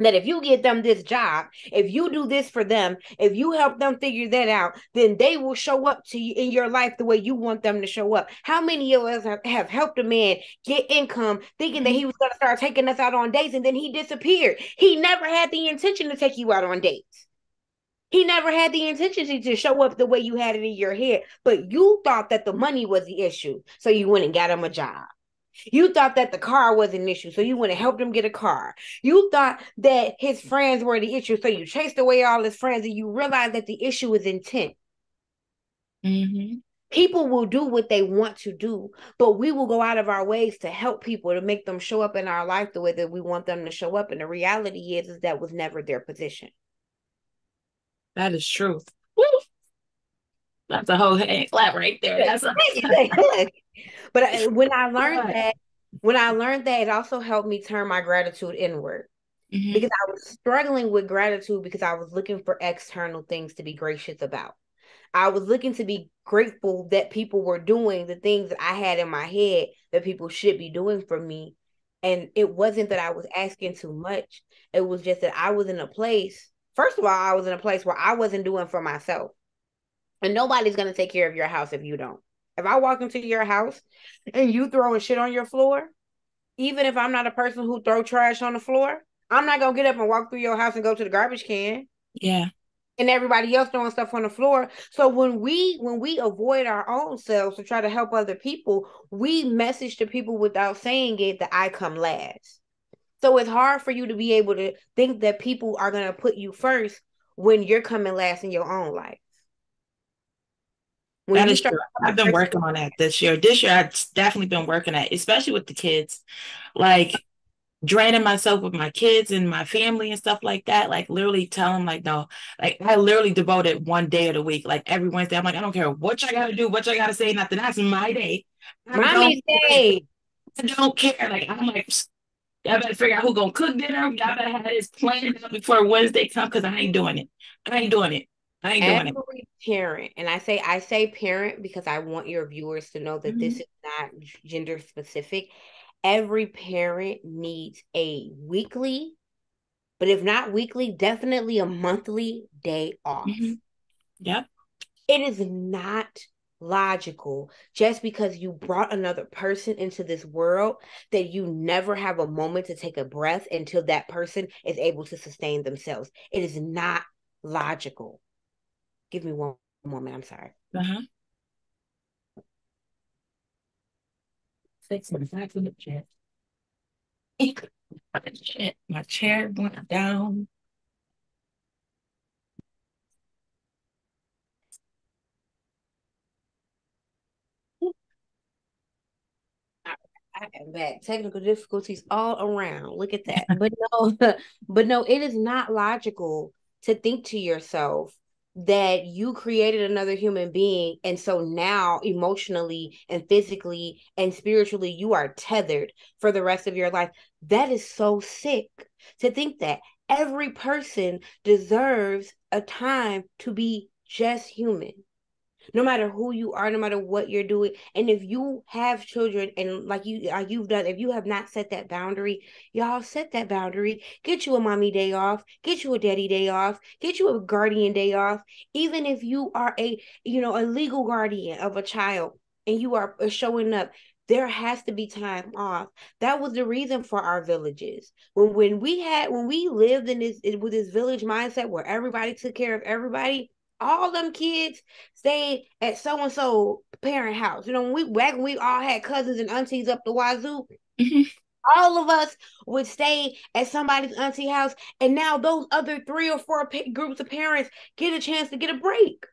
that if you get them this job, if you do this for them, if you help them figure that out, then they will show up to you in your life the way you want them to show up. How many of us have, have helped a man get income thinking that he was going to start taking us out on dates and then he disappeared? He never had the intention to take you out on dates. He never had the intention to show up the way you had it in your head, but you thought that the money was the issue. So you went and got him a job. You thought that the car was an issue, so you went and helped him get a car. You thought that his friends were the issue, so you chased away all his friends, and you realized that the issue is intent. Mm-hmm. People will do what they want to do, but we will go out of our ways to help people to make them show up in our life the way that we want them to show up. And the reality is, is that was never their position. That is truth. That's a whole hand clap right there. That's a- but when I learned that, when I learned that, it also helped me turn my gratitude inward. Mm-hmm. Because I was struggling with gratitude because I was looking for external things to be gracious about. I was looking to be grateful that people were doing the things that I had in my head that people should be doing for me. And it wasn't that I was asking too much. It was just that I was in a place, first of all, I was in a place where I wasn't doing for myself. And nobody's going to take care of your house if you don't. If I walk into your house and you throwing shit on your floor, even if I'm not a person who throw trash on the floor, I'm not gonna get up and walk through your house and go to the garbage can. Yeah. And everybody else throwing stuff on the floor. So when we when we avoid our own selves to try to help other people, we message to people without saying it that I come last. So it's hard for you to be able to think that people are gonna put you first when you're coming last in your own life. When that is true. I've been working on that this year. This year, I've definitely been working at, especially with the kids, like draining myself with my kids and my family and stuff like that. Like literally telling like, no, like I literally devoted one day of the week, like every Wednesday. I'm like, I don't care what you gotta do, what you gotta say, nothing. That's my day. Mommy's day. I don't care. Like I'm like, y'all better figure out who gonna cook dinner. Y'all better have this planned out before Wednesday come because I ain't doing it. I ain't doing it. I ain't doing Every it. parent, and I say I say parent because I want your viewers to know that mm-hmm. this is not gender specific. Every parent needs a weekly, but if not weekly, definitely a monthly day off. Mm-hmm. Yep. It is not logical just because you brought another person into this world that you never have a moment to take a breath until that person is able to sustain themselves. It is not logical. Give me one moment. I'm sorry. Uh huh. Fix in the chair. My chair went down. I am back. Technical difficulties all around. Look at that. But no, but no, it is not logical to think to yourself that you created another human being and so now emotionally and physically and spiritually you are tethered for the rest of your life that is so sick to think that every person deserves a time to be just human no matter who you are, no matter what you're doing. And if you have children and like you like you've done, if you have not set that boundary, y'all set that boundary. Get you a mommy day off, get you a daddy day off, get you a guardian day off. Even if you are a you know a legal guardian of a child and you are uh, showing up, there has to be time off. That was the reason for our villages. When when we had when we lived in this with this village mindset where everybody took care of everybody, all them kids stayed at so and so parent house. You know, when we back when we all had cousins and aunties up the wazoo. Mm-hmm. All of us would stay at somebody's auntie house, and now those other three or four groups of parents get a chance to get a break.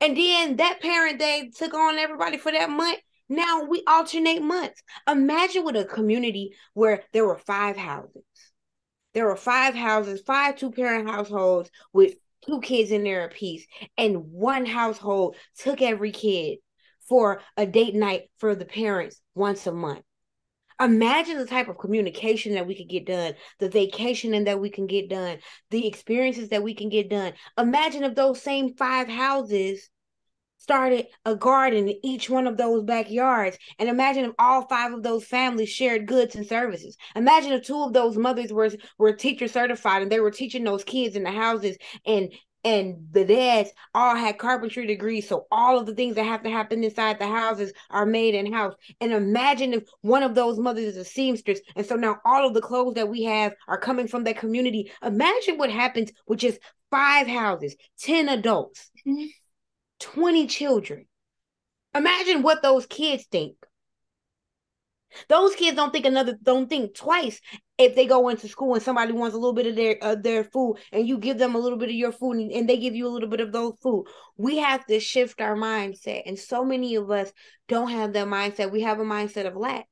And then that parent day took on everybody for that month. Now we alternate months. Imagine with a community where there were five houses. There were five houses, five two parent households with two kids in there apiece, and one household took every kid for a date night for the parents once a month. Imagine the type of communication that we could get done, the vacationing that we can get done, the experiences that we can get done. Imagine if those same five houses started a garden in each one of those backyards. And imagine if all five of those families shared goods and services. Imagine if two of those mothers were were teacher certified and they were teaching those kids in the houses and and the dads all had carpentry degrees so all of the things that have to happen inside the houses are made in house and imagine if one of those mothers is a seamstress and so now all of the clothes that we have are coming from that community imagine what happens with just five houses 10 adults mm-hmm. 20 children. Imagine what those kids think. Those kids don't think another don't think twice if they go into school and somebody wants a little bit of their of their food and you give them a little bit of your food and, and they give you a little bit of those food. We have to shift our mindset. And so many of us don't have that mindset. We have a mindset of lack.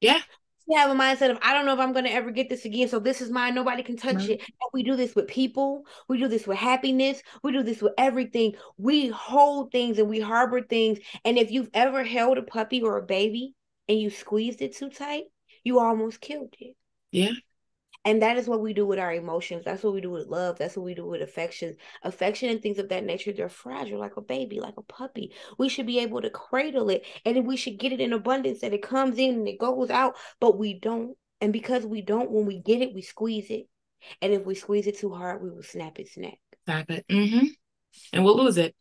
Yeah. We have a mindset of I don't know if I'm gonna ever get this again. So this is mine. Nobody can touch mm-hmm. it. And we do this with people. We do this with happiness. We do this with everything. We hold things and we harbor things. And if you've ever held a puppy or a baby and you squeezed it too tight, you almost killed it. Yeah. And that is what we do with our emotions. That's what we do with love. That's what we do with affection. Affection and things of that nature, they're fragile, like a baby, like a puppy. We should be able to cradle it and we should get it in abundance that it comes in and it goes out, but we don't. And because we don't, when we get it, we squeeze it. And if we squeeze it too hard, we will snap its neck. Snap it. Mm-hmm. And we'll lose it.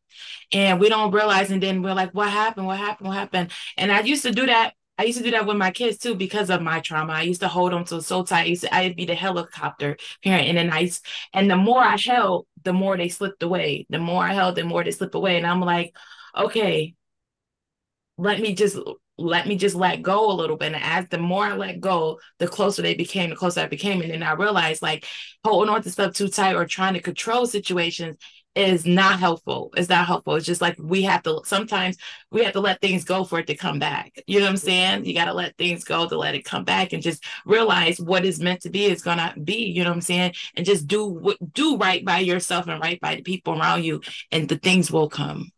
And we don't realize, and then we're like, what happened? What happened? What happened? And I used to do that I used to do that with my kids too because of my trauma. I used to hold them so so tight. I used to, I'd be the helicopter parent, and then I, and the more I held, the more they slipped away. The more I held, the more they slipped away. And I'm like, okay, let me just let me just let go a little bit. And as the more I let go, the closer they became, the closer I became. And then I realized like holding on to stuff too tight or trying to control situations is not helpful. It's not helpful. It's just like we have to sometimes we have to let things go for it to come back. You know what I'm saying? You got to let things go to let it come back and just realize what is meant to be is gonna be. You know what I'm saying? And just do what do right by yourself and right by the people around you, and the things will come.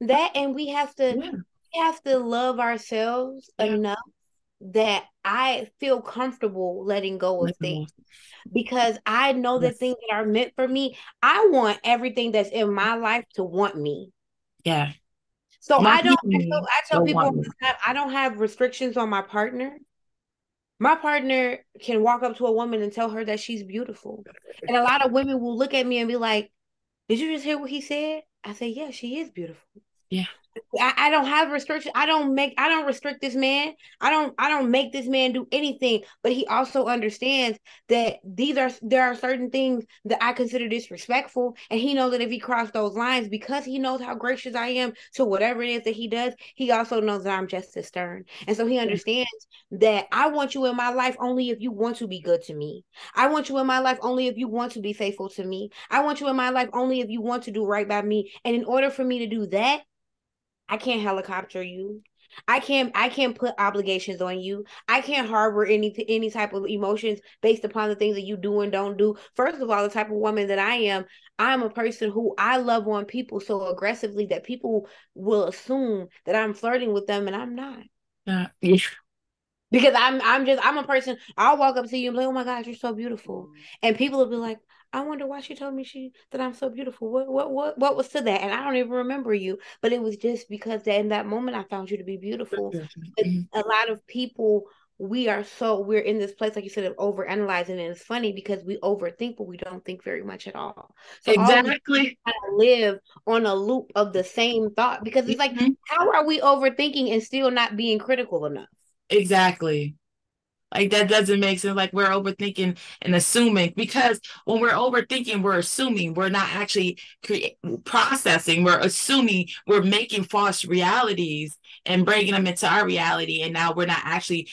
That and we have to yeah. we have to love ourselves yeah. enough that I feel comfortable letting go of things because I know the things that are meant for me. I want everything that's in my life to want me. Yeah. So my I don't. I tell, I tell people I don't have restrictions on my partner. My partner can walk up to a woman and tell her that she's beautiful, and a lot of women will look at me and be like, "Did you just hear what he said?" I say, "Yeah, she is beautiful." Yeah. I, I don't have restrictions. I don't make I don't restrict this man. I don't I don't make this man do anything. But he also understands that these are there are certain things that I consider disrespectful. And he knows that if he crossed those lines, because he knows how gracious I am to whatever it is that he does, he also knows that I'm just as stern. And so he understands that I want you in my life only if you want to be good to me. I want you in my life only if you want to be faithful to me. I want you in my life only if you want to do right by me. And in order for me to do that, I can't helicopter you. I can't I can't put obligations on you. I can't harbor any any type of emotions based upon the things that you do and don't do. First of all, the type of woman that I am, I'm a person who I love on people so aggressively that people will assume that I'm flirting with them and I'm not. Uh, yeah. Because I'm I'm just I'm a person, I'll walk up to you and be like, oh my gosh, you're so beautiful. And people will be like, I wonder why she told me she that I'm so beautiful. What what what what was to that? And I don't even remember you, but it was just because that in that moment I found you to be beautiful. Mm-hmm. a lot of people we are so we're in this place like you said of over analyzing and it's funny because we overthink but we don't think very much at all so exactly all live on a loop of the same thought because it's mm-hmm. like how are we overthinking and still not being critical enough exactly like that doesn't make sense. Like we're overthinking and assuming because when we're overthinking, we're assuming we're not actually cre- processing. We're assuming we're making false realities and bringing them into our reality, and now we're not actually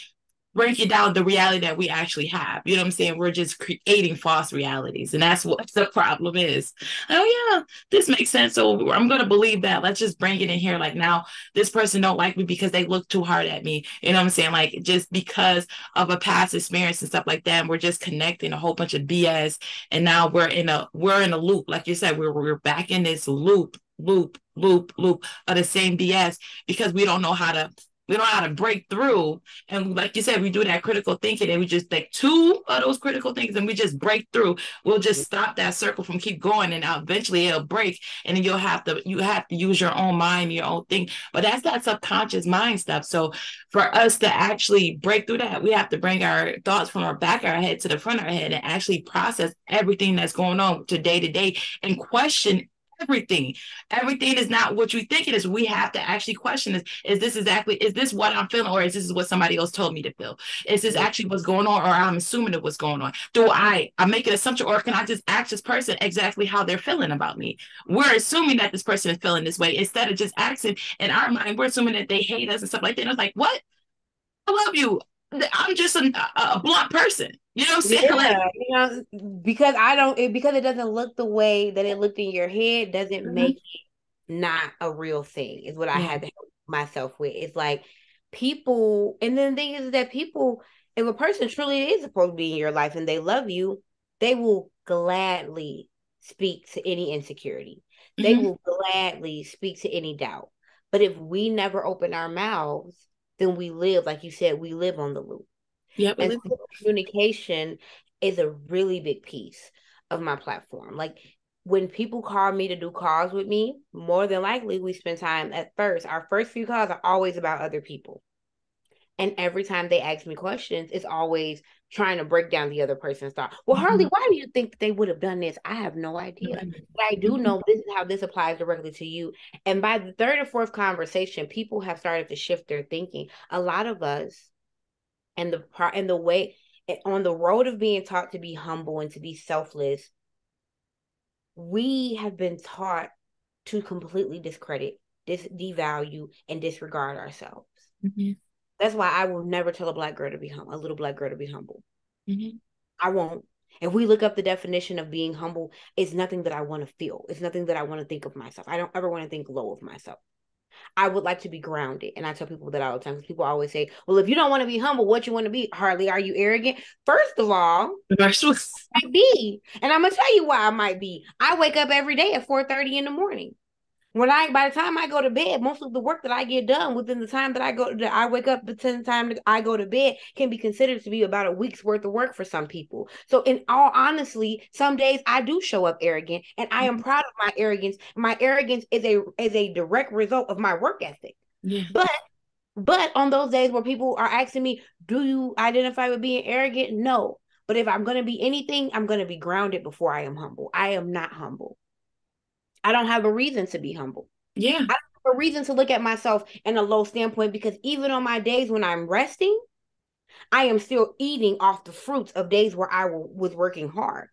breaking down the reality that we actually have. You know what I'm saying? We're just creating false realities. And that's what the problem is. Oh yeah, this makes sense. So I'm gonna believe that. Let's just bring it in here. Like now this person don't like me because they look too hard at me. You know what I'm saying? Like just because of a past experience and stuff like that. And we're just connecting a whole bunch of BS. And now we're in a we're in a loop. Like you said, we're we're back in this loop, loop, loop, loop of the same BS because we don't know how to we don't know how to break through. And like you said, we do that critical thinking and we just take two of those critical things and we just break through. We'll just stop that circle from keep going and eventually it'll break. And then you'll have to you have to use your own mind, your own thing. But that's that subconscious mind stuff. So for us to actually break through that, we have to bring our thoughts from our back of our head to the front of our head and actually process everything that's going on to day to day and question everything. Everything is not what you think it is. We have to actually question this. Is this exactly, is this what I'm feeling, or is this what somebody else told me to feel? Is this actually what's going on, or I'm assuming it was going on? Do I I make an assumption, or can I just ask this person exactly how they're feeling about me? We're assuming that this person is feeling this way instead of just asking in our mind, we're assuming that they hate us and stuff like that. And I was like, what? I love you. I'm just a, a blunt person. You know what I'm saying? Yeah, Like, you know, because I don't it, because it doesn't look the way that it looked in your head doesn't Mhm. make it not a real thing. Is what I had to help myself with. It's like people, and then the thing is that people, if a person truly is supposed to be in your life and they love you, they will gladly speak to any insecurity. They Mhm. will gladly speak to any doubt. But if we never open our mouths, then we live, like you said, we live on the loop. Yep. And so communication is a really big piece of my platform. Like when people call me to do calls with me, more than likely we spend time at first. Our first few calls are always about other people. And every time they ask me questions, it's always trying to break down the other person's thought. Well, Harley, mm-hmm. why do you think they would have done this? I have no idea. But I do mm-hmm. know this is how this applies directly to you. And by the third or fourth conversation, people have started to shift their thinking. A lot of us, and the part and the way eh, on the road of being taught to be humble and to be selfless, we have been taught to completely discredit, dis devalue, and disregard ourselves. Mhm. That's why I will never tell a black girl to be humble, a little black girl to be humble. Mhm. I won't. If we look up the definition of being humble, it's nothing that I want to feel. It's nothing that I want to think of myself. I don't ever want to think low of myself. I would like to be grounded. And I tell people that all the time because people always say, Well, if you don't want to be humble, what you want to be? Harley, are you arrogant? First of all, I might be. And I'm gonna tell you why I might be. I wake up every day at 4 30 in the morning. When I by the time I go to bed, most of the work that I get done within the time that I go that I wake up between the time that I go to bed can be considered to be about a week's worth of work for some people. So in all honestly, some days I do show up arrogant and I am mm-hmm. proud of my arrogance. My arrogance is a is a direct result of my work ethic. yeah. But but on those days where people are asking me, do you identify with being arrogant? No. But if I'm going to be anything, I'm going to be grounded before I am humble. I am not humble. I don't have a reason to be humble. Yeah. I have a reason to look at myself in a low standpoint because even on my days when I'm resting, I am still eating off the fruits of days where I was working hard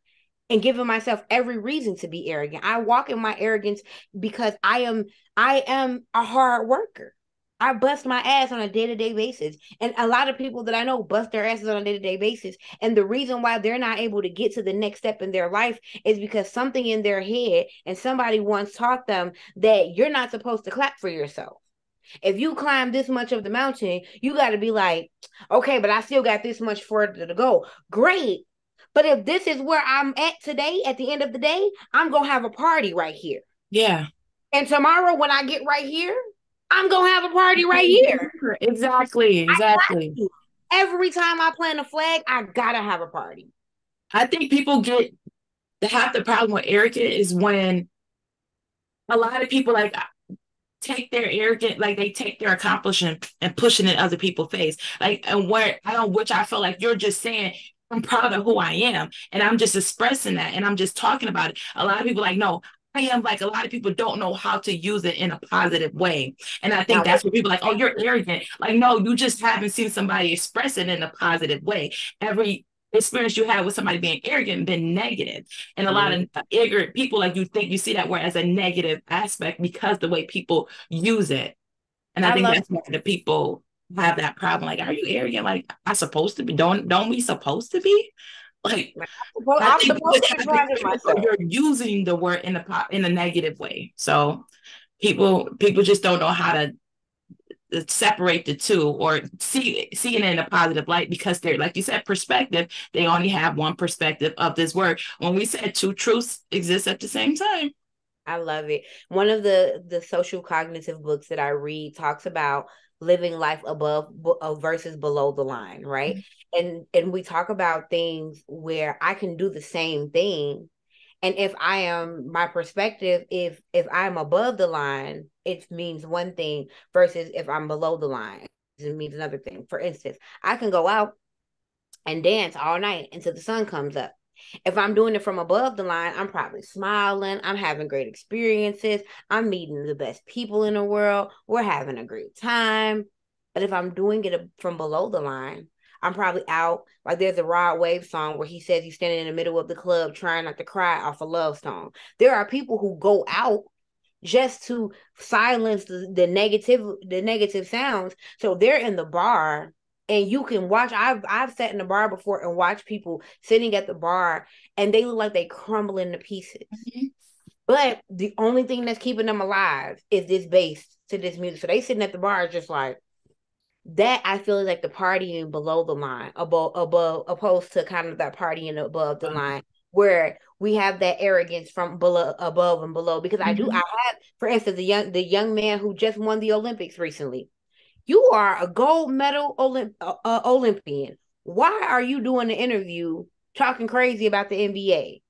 and giving myself every reason to be arrogant. I walk in my arrogance because I am I am a hard worker. I bust my ass on a day-to-day basis. And a lot of people that I know bust their asses on a day-to-day basis. And the reason why they're not able to get to the next step in their life is because something in their head and somebody once taught them that you're not supposed to clap for yourself. If you climb this much of the mountain, you got to be like, okay, but I still got this much further to go. Great. But if this is where I'm at today, at the end of the day, I'm going to have a party right here. Yeah. And tomorrow, when I get right here, I'm going to have a party right here. Exactly. Exactly. Every time I plant a flag, I got to have a party. I think people get the half the problem with arrogant is when a lot of people like take their arrogant, like they take their accomplishment and pushing it in other people's face. Like and where I don't which I feel like you're just saying I'm proud of who I am and I'm just expressing that and I'm just talking about it. A lot of people like, no, am like a lot of people don't know how to use it in a positive way. And I think that's what people like, oh, you're arrogant. Like, no, you just haven't seen somebody express it in a positive way. Every experience you had with somebody being arrogant been negative. And a lot mm-hmm. of ignorant people, like you think you see that word as a negative aspect because the way people use it. And I, I think that's why the people have that problem. Like, are you arrogant? Like, I supposed to be? Don't don't we supposed to be? Like, Well, I'm think supposed to I be think proud of people- myself. You're using the word in a po- in a negative way. So people people just don't know how to uh, separate the two or see see it in a positive light because they're like you said perspective they only have one perspective of this word when we said two truths exist at the same time I love it. One of the the social cognitive books that I read talks about living life above uh, versus below the line, right? And and we talk about things where I can do the same thing and if I am my perspective if if I'm above the line, it means one thing versus if I'm below the line, it means another thing. For instance, I can go out and dance all night until the sun comes up. If I'm doing it from above the line, I'm probably smiling. I'm having great experiences. I'm meeting the best people in the world. We're having a great time. But if I'm doing it from below the line, I'm probably out. Like there's a Rod Wave song where he says he's standing in the middle of the club trying not to cry off a love song. There are people who go out just to silence the, the negative the negative sounds. So they're in the bar and you can watch I've I've sat in the bar before and watched people sitting at the bar and they look like they crumble into pieces. Mm-hmm. But the only thing that's keeping them alive is this bass to this music. So they sitting at the bar is just like that I feel is like the partying below the line, above above opposed to kind of that partying above the line where we have that arrogance from below above and below. Because mm-hmm. I do mm-hmm. I have, for instance, the young the young man who just won the Olympics recently. You are a gold medal Olymp- uh, uh, Olympian. Why are you doing an interview talking crazy about the NBA?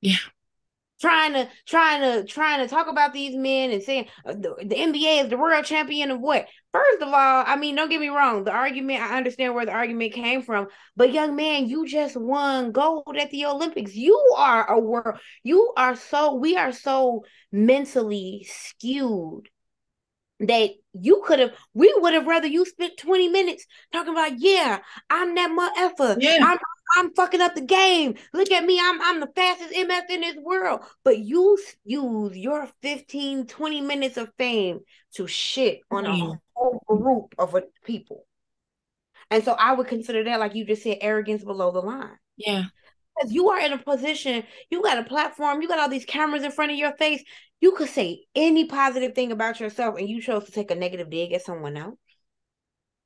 Yeah trying to trying to trying to talk about these men and saying uh, the, the, NBA is the world champion of what? First of all, I mean, don't get me wrong. The argument, I understand where the argument came from, but young man, you just won gold at the Olympics. You are a world. You are so. We are so mentally skewed that you could have we would have rather you spent 20 minutes talking about yeah i'm that motherfucker yeah. i'm I'm fucking up the game. Look at me. I'm I'm the fastest MF in this world. But you use your 15, 20 minutes of fame to shit on mm. a whole group of people. And so I would consider that, like you just said, arrogance below the line. Yeah. Because you are in a position, you got a platform, you got all these cameras in front of your face. You could say any positive thing about yourself, and you chose to take a negative dig at someone else.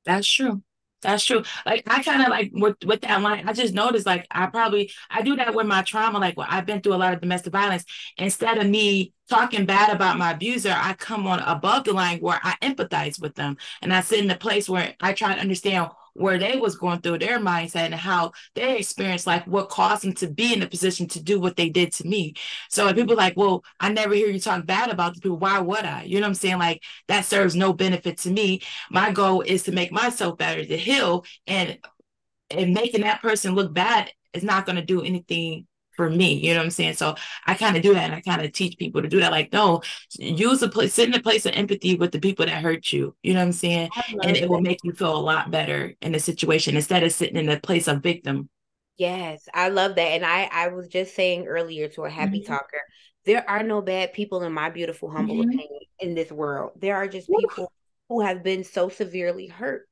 That's true. That's true. Like I kind of like with with that line, I just noticed like I probably I do that with my trauma. Like well, I've been through a lot of domestic violence. Instead of me talking bad about my abuser, I come on above the line where I empathize with them, and I sit in a place where I try to understand where they was going through their mindset and how they experienced like what caused them to be in the position to do what they did to me. So people like, well, I never hear you talk bad about the people. Why would I? You know what I'm saying? Like that serves no benefit to me. My goal is to make myself better, to heal, and and making that person look bad is not going to do anything for me. You know what I'm saying? So I kind of do that and I kind of teach people to do that. Like, no, use a place, sit in a place of empathy with the people that hurt you. You know what I'm saying? And it will make you feel a lot better in the situation instead of sitting in a place of victim. Yes, I love that. And I I was just saying earlier to a Hapi mm-hmm. talker, there are no bad people in my beautiful humble mm-hmm. opinion in this world. There are just people who have been so severely hurt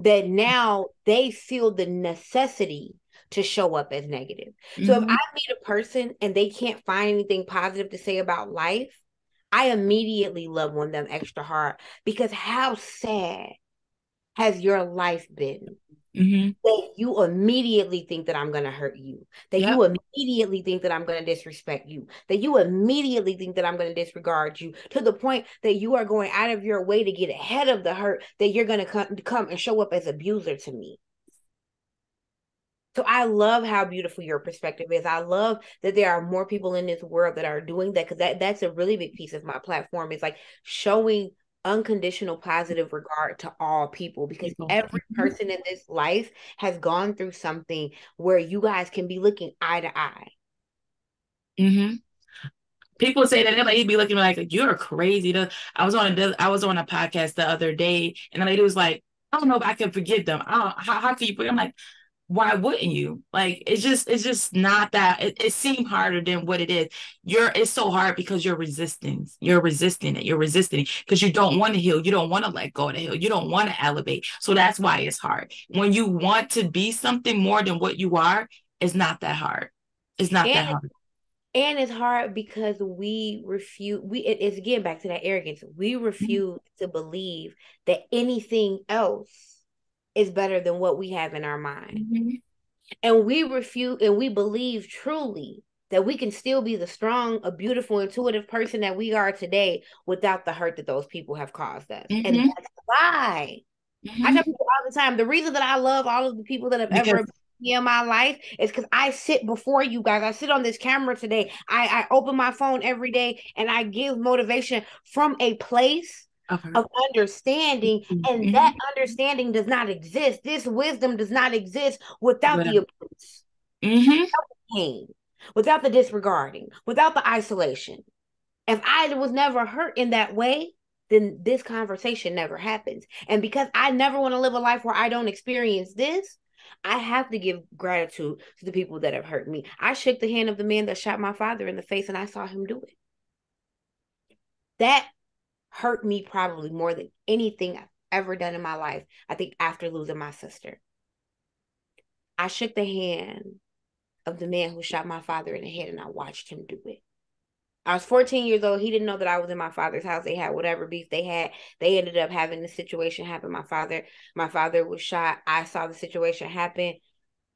that now they feel the necessity to show up as negative. Mm-hmm. So if mm-hmm. I meet a person and they can't find anything positive to say about life, I immediately love on them extra hard because how sad has your life been? Mm-hmm. That you immediately think that I'm going to hurt you, that yep. you immediately think that I'm going to disrespect you, that you immediately think that I'm going to disregard you to the point that you are going out of your way to get ahead of the hurt, that you're going to come, come and show up as abuser to me. So I love how beautiful your perspective is. I love that there are more people in this world that are doing that because that that's a really big piece of my platform. Is like showing unconditional positive regard to all people because every mm-hmm. person in this life has gone through something where you guys can be looking eye to eye. Mm-hmm. People say that he'd be looking like you're crazy. I was on a I was on a podcast the other day, and the lady was like, "I don't know if I can forgive them. I don't, how how can you?" I'm like, why wouldn't you? Like it's just it's just not that it, it seemed harder than what it is. You're it's so hard because you're resisting you're resisting it you're resisting because you don't want to heal you don't want to let go of the hill you don't want to elevate. So that's why it's hard. When you want to be something more than what you are it's not that hard. It's not and, that hard. and it's hard because we refuse we it, it's again back to that arrogance. We mm-hmm. refuse mm-hmm. to believe that anything else is better than what we have in our mind. Mm-hmm. And we refuse and we believe truly that we can still be the strong, a beautiful, intuitive person that we are today without the hurt that those people have caused us. Mm-hmm. And that's why mm-hmm. I tell people all the time the reason that I love all of the people that have because- ever in my life is because I sit before you guys. I sit on this camera today. I, I open my phone every day and I give motivation from a place okay. of understanding, mm-hmm. and that understanding does not exist. This wisdom does not exist without the abuse, mm-hmm. without the pain, without the disregarding, without the isolation. If I was never hurt in that way, then this conversation never happens. And because I never want to live a life where I don't experience this, I have to give gratitude to the people that have hurt me. I shook the hand of the man that shot my father in the face and I saw him do it. That hurt me probably more than anything I've ever done in my life, I think after losing my sister. I shook the hand of the man who shot my father in the head and I watched him do it. I was 14 years old. He didn't know that I was in my father's house. They had whatever beef they had. They ended up having the situation happen. My father, my father was shot. I saw the situation happen.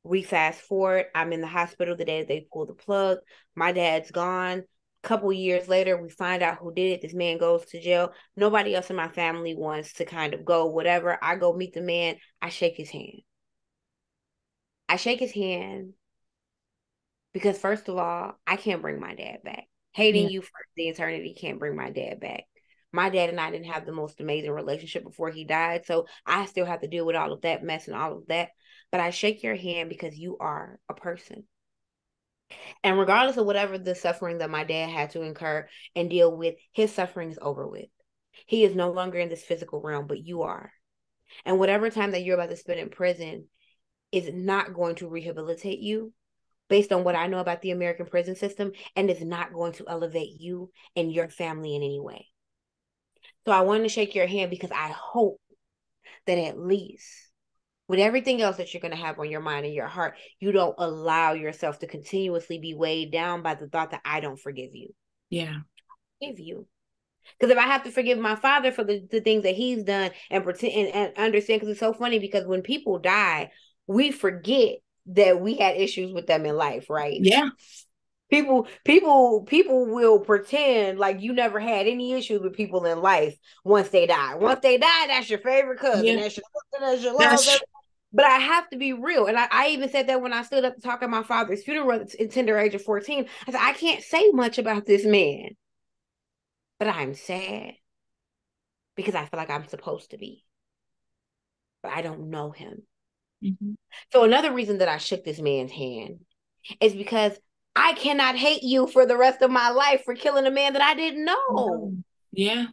We fast forward. I'm in the hospital the day they pull the plug. My dad's gone. A couple years later, we find out who did it. This man goes to jail. Nobody else in my family wants to kind of go, whatever. I go meet the man. I shake his hand. I shake his hand because, first of all, I can't bring my dad back. Hating yeah. you for the eternity can't bring my dad back. My dad and I didn't have the most amazing relationship before he died. So I still have to deal with all of that mess and all of that. But I shake your hand because you are a person. And regardless of whatever the suffering that my dad had to incur and deal with, his suffering is over with. He is no longer in this physical realm, but you are. And whatever time that you're about to spend in prison is not going to rehabilitate you based on what I know about the American prison system and is not going to elevate you and your family in any way. So I want to shake your hand because I hope that at least with everything else that you're going to have on your mind and your heart, you don't allow yourself to continuously be weighed down by the thought that I don't forgive you. Yeah. Forgive you. Because if I have to forgive my father for the, the things that he's done and pretend and, and understand, because it's so funny because when people die, we forget that we had issues with them in life, right? Yeah. People, people, people will pretend like you never had any issues with people in life once they die. Once they die, that's your favorite cousin. Yeah. That's your that's your love. But I have to be real. And I, I, even said that when I stood up to talk at my father's funeral in tender age of 14. I said, I can't say much about this man. But I'm sad because I feel like I'm supposed to be. But I don't know him. Mm-hmm. So another reason that I shook this man's hand is because I cannot hate you for the rest of my life for killing a man that I didn't know. Yeah.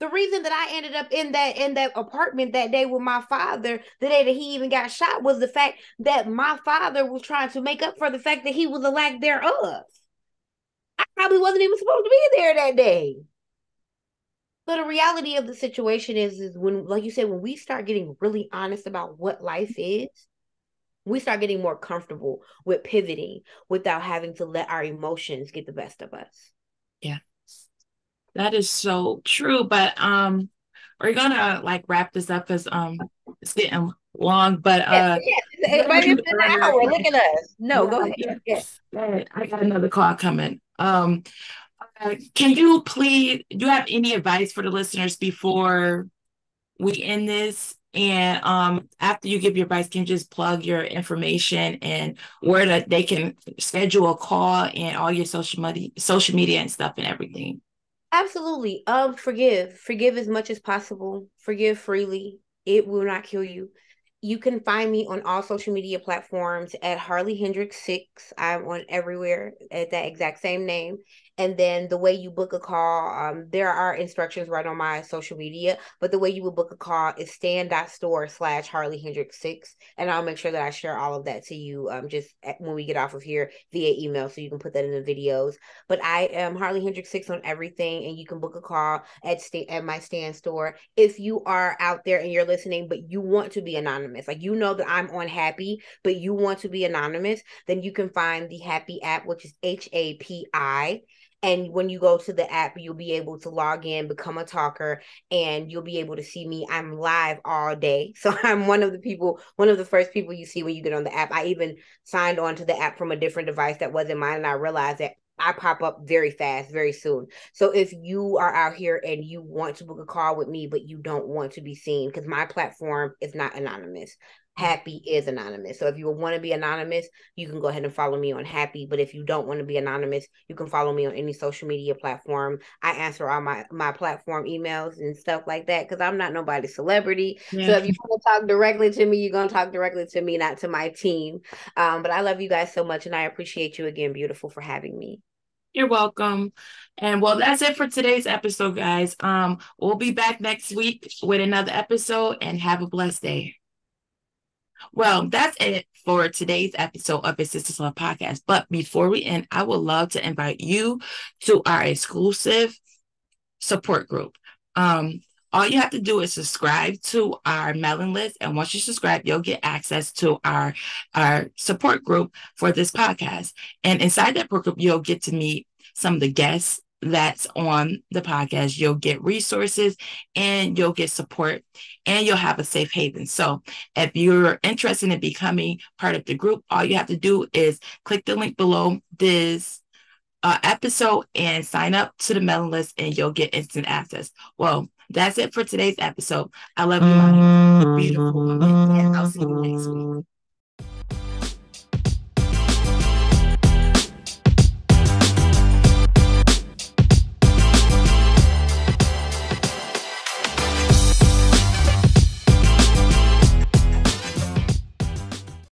The reason that I ended up in that in that apartment that day with my father, the day that he even got shot, was the fact that my father was trying to make up for the fact that he was a lack thereof. I probably wasn't even supposed to be there that day. So the reality of the situation is, is when, like you said, when we start getting really honest about what life is, we start getting more comfortable with pivoting without having to let our emotions get the best of us. Yeah. That is so true. But um we're gonna like wrap this up because um it's getting long, but uh yes, yes. it might be an hour. Look at us. No, go ahead. Yes. I got another call coming. Um uh, can you please do you have any advice for the listeners before we end this and um after you give your advice can you just plug your information and where that they can schedule a call and all your social media social media and stuff and everything absolutely. Um forgive. Forgive as much as possible. Forgive freely. It will not kill you. You can find me on all social media platforms at Harley Hendrixx Six. I'm on everywhere at that exact same name. And then the way you book a call, um, there are instructions right on my social media, but the way you would book a call is stan.store slash Harley Hendrixx six. And I'll make sure that I share all of that to you um just at, when we get off of here via email so you can put that in the videos. But I am Harley Hendrixx six on everything, and you can book a call at sta- at my stan store. If you are out there and you're listening, but you want to be anonymous, like you know that I'm on Hapi, but you want to be anonymous, then you can find the Hapi app, which is H A P I and when you go to the app, you'll be able to log in, become a talker, and you'll be able to see me. I'm live all day. So I'm one of the people, one of the first people you see when you get on the app. I even signed on to the app from a different device that wasn't mine. And I realized that I pop up very fast, very soon. So if you are out here and you want to book a call with me, but you don't want to be seen, because my platform is not anonymous. Hapi is anonymous. So if you want to be anonymous, you can go ahead and follow me on Hapi. But if you don't want to be anonymous, you can follow me on any social media platform. I answer all my my platform emails and stuff like that because I'm not nobody's celebrity. Yeah. So if you want to talk directly to me, you're gonna talk directly to me, not to my team. Um, but I love you guys so much, and I appreciate you again, beautiful, for having me. You're welcome. And well, that's it for today's episode, guys. Um, we'll be back next week with another episode and have a blessed day. Well, that's it for today's episode of the Sista Love Podcast. But before we end, I would love to invite you to our exclusive support group. Um, all you have to do is subscribe to our mailing list. And once you subscribe, you'll get access to our, our support group for this podcast. And inside that group, you'll get to meet some of the guests that's on the podcast. You'll get resources and you'll get support and you'll have a safe haven. So if you're interested in becoming part of the group, all you have to do is click the link below this uh, episode and sign up to the mailing list and you'll get instant access. Well, that's it for today's episode. I love you, my beautiful woman, and I'll see you next week.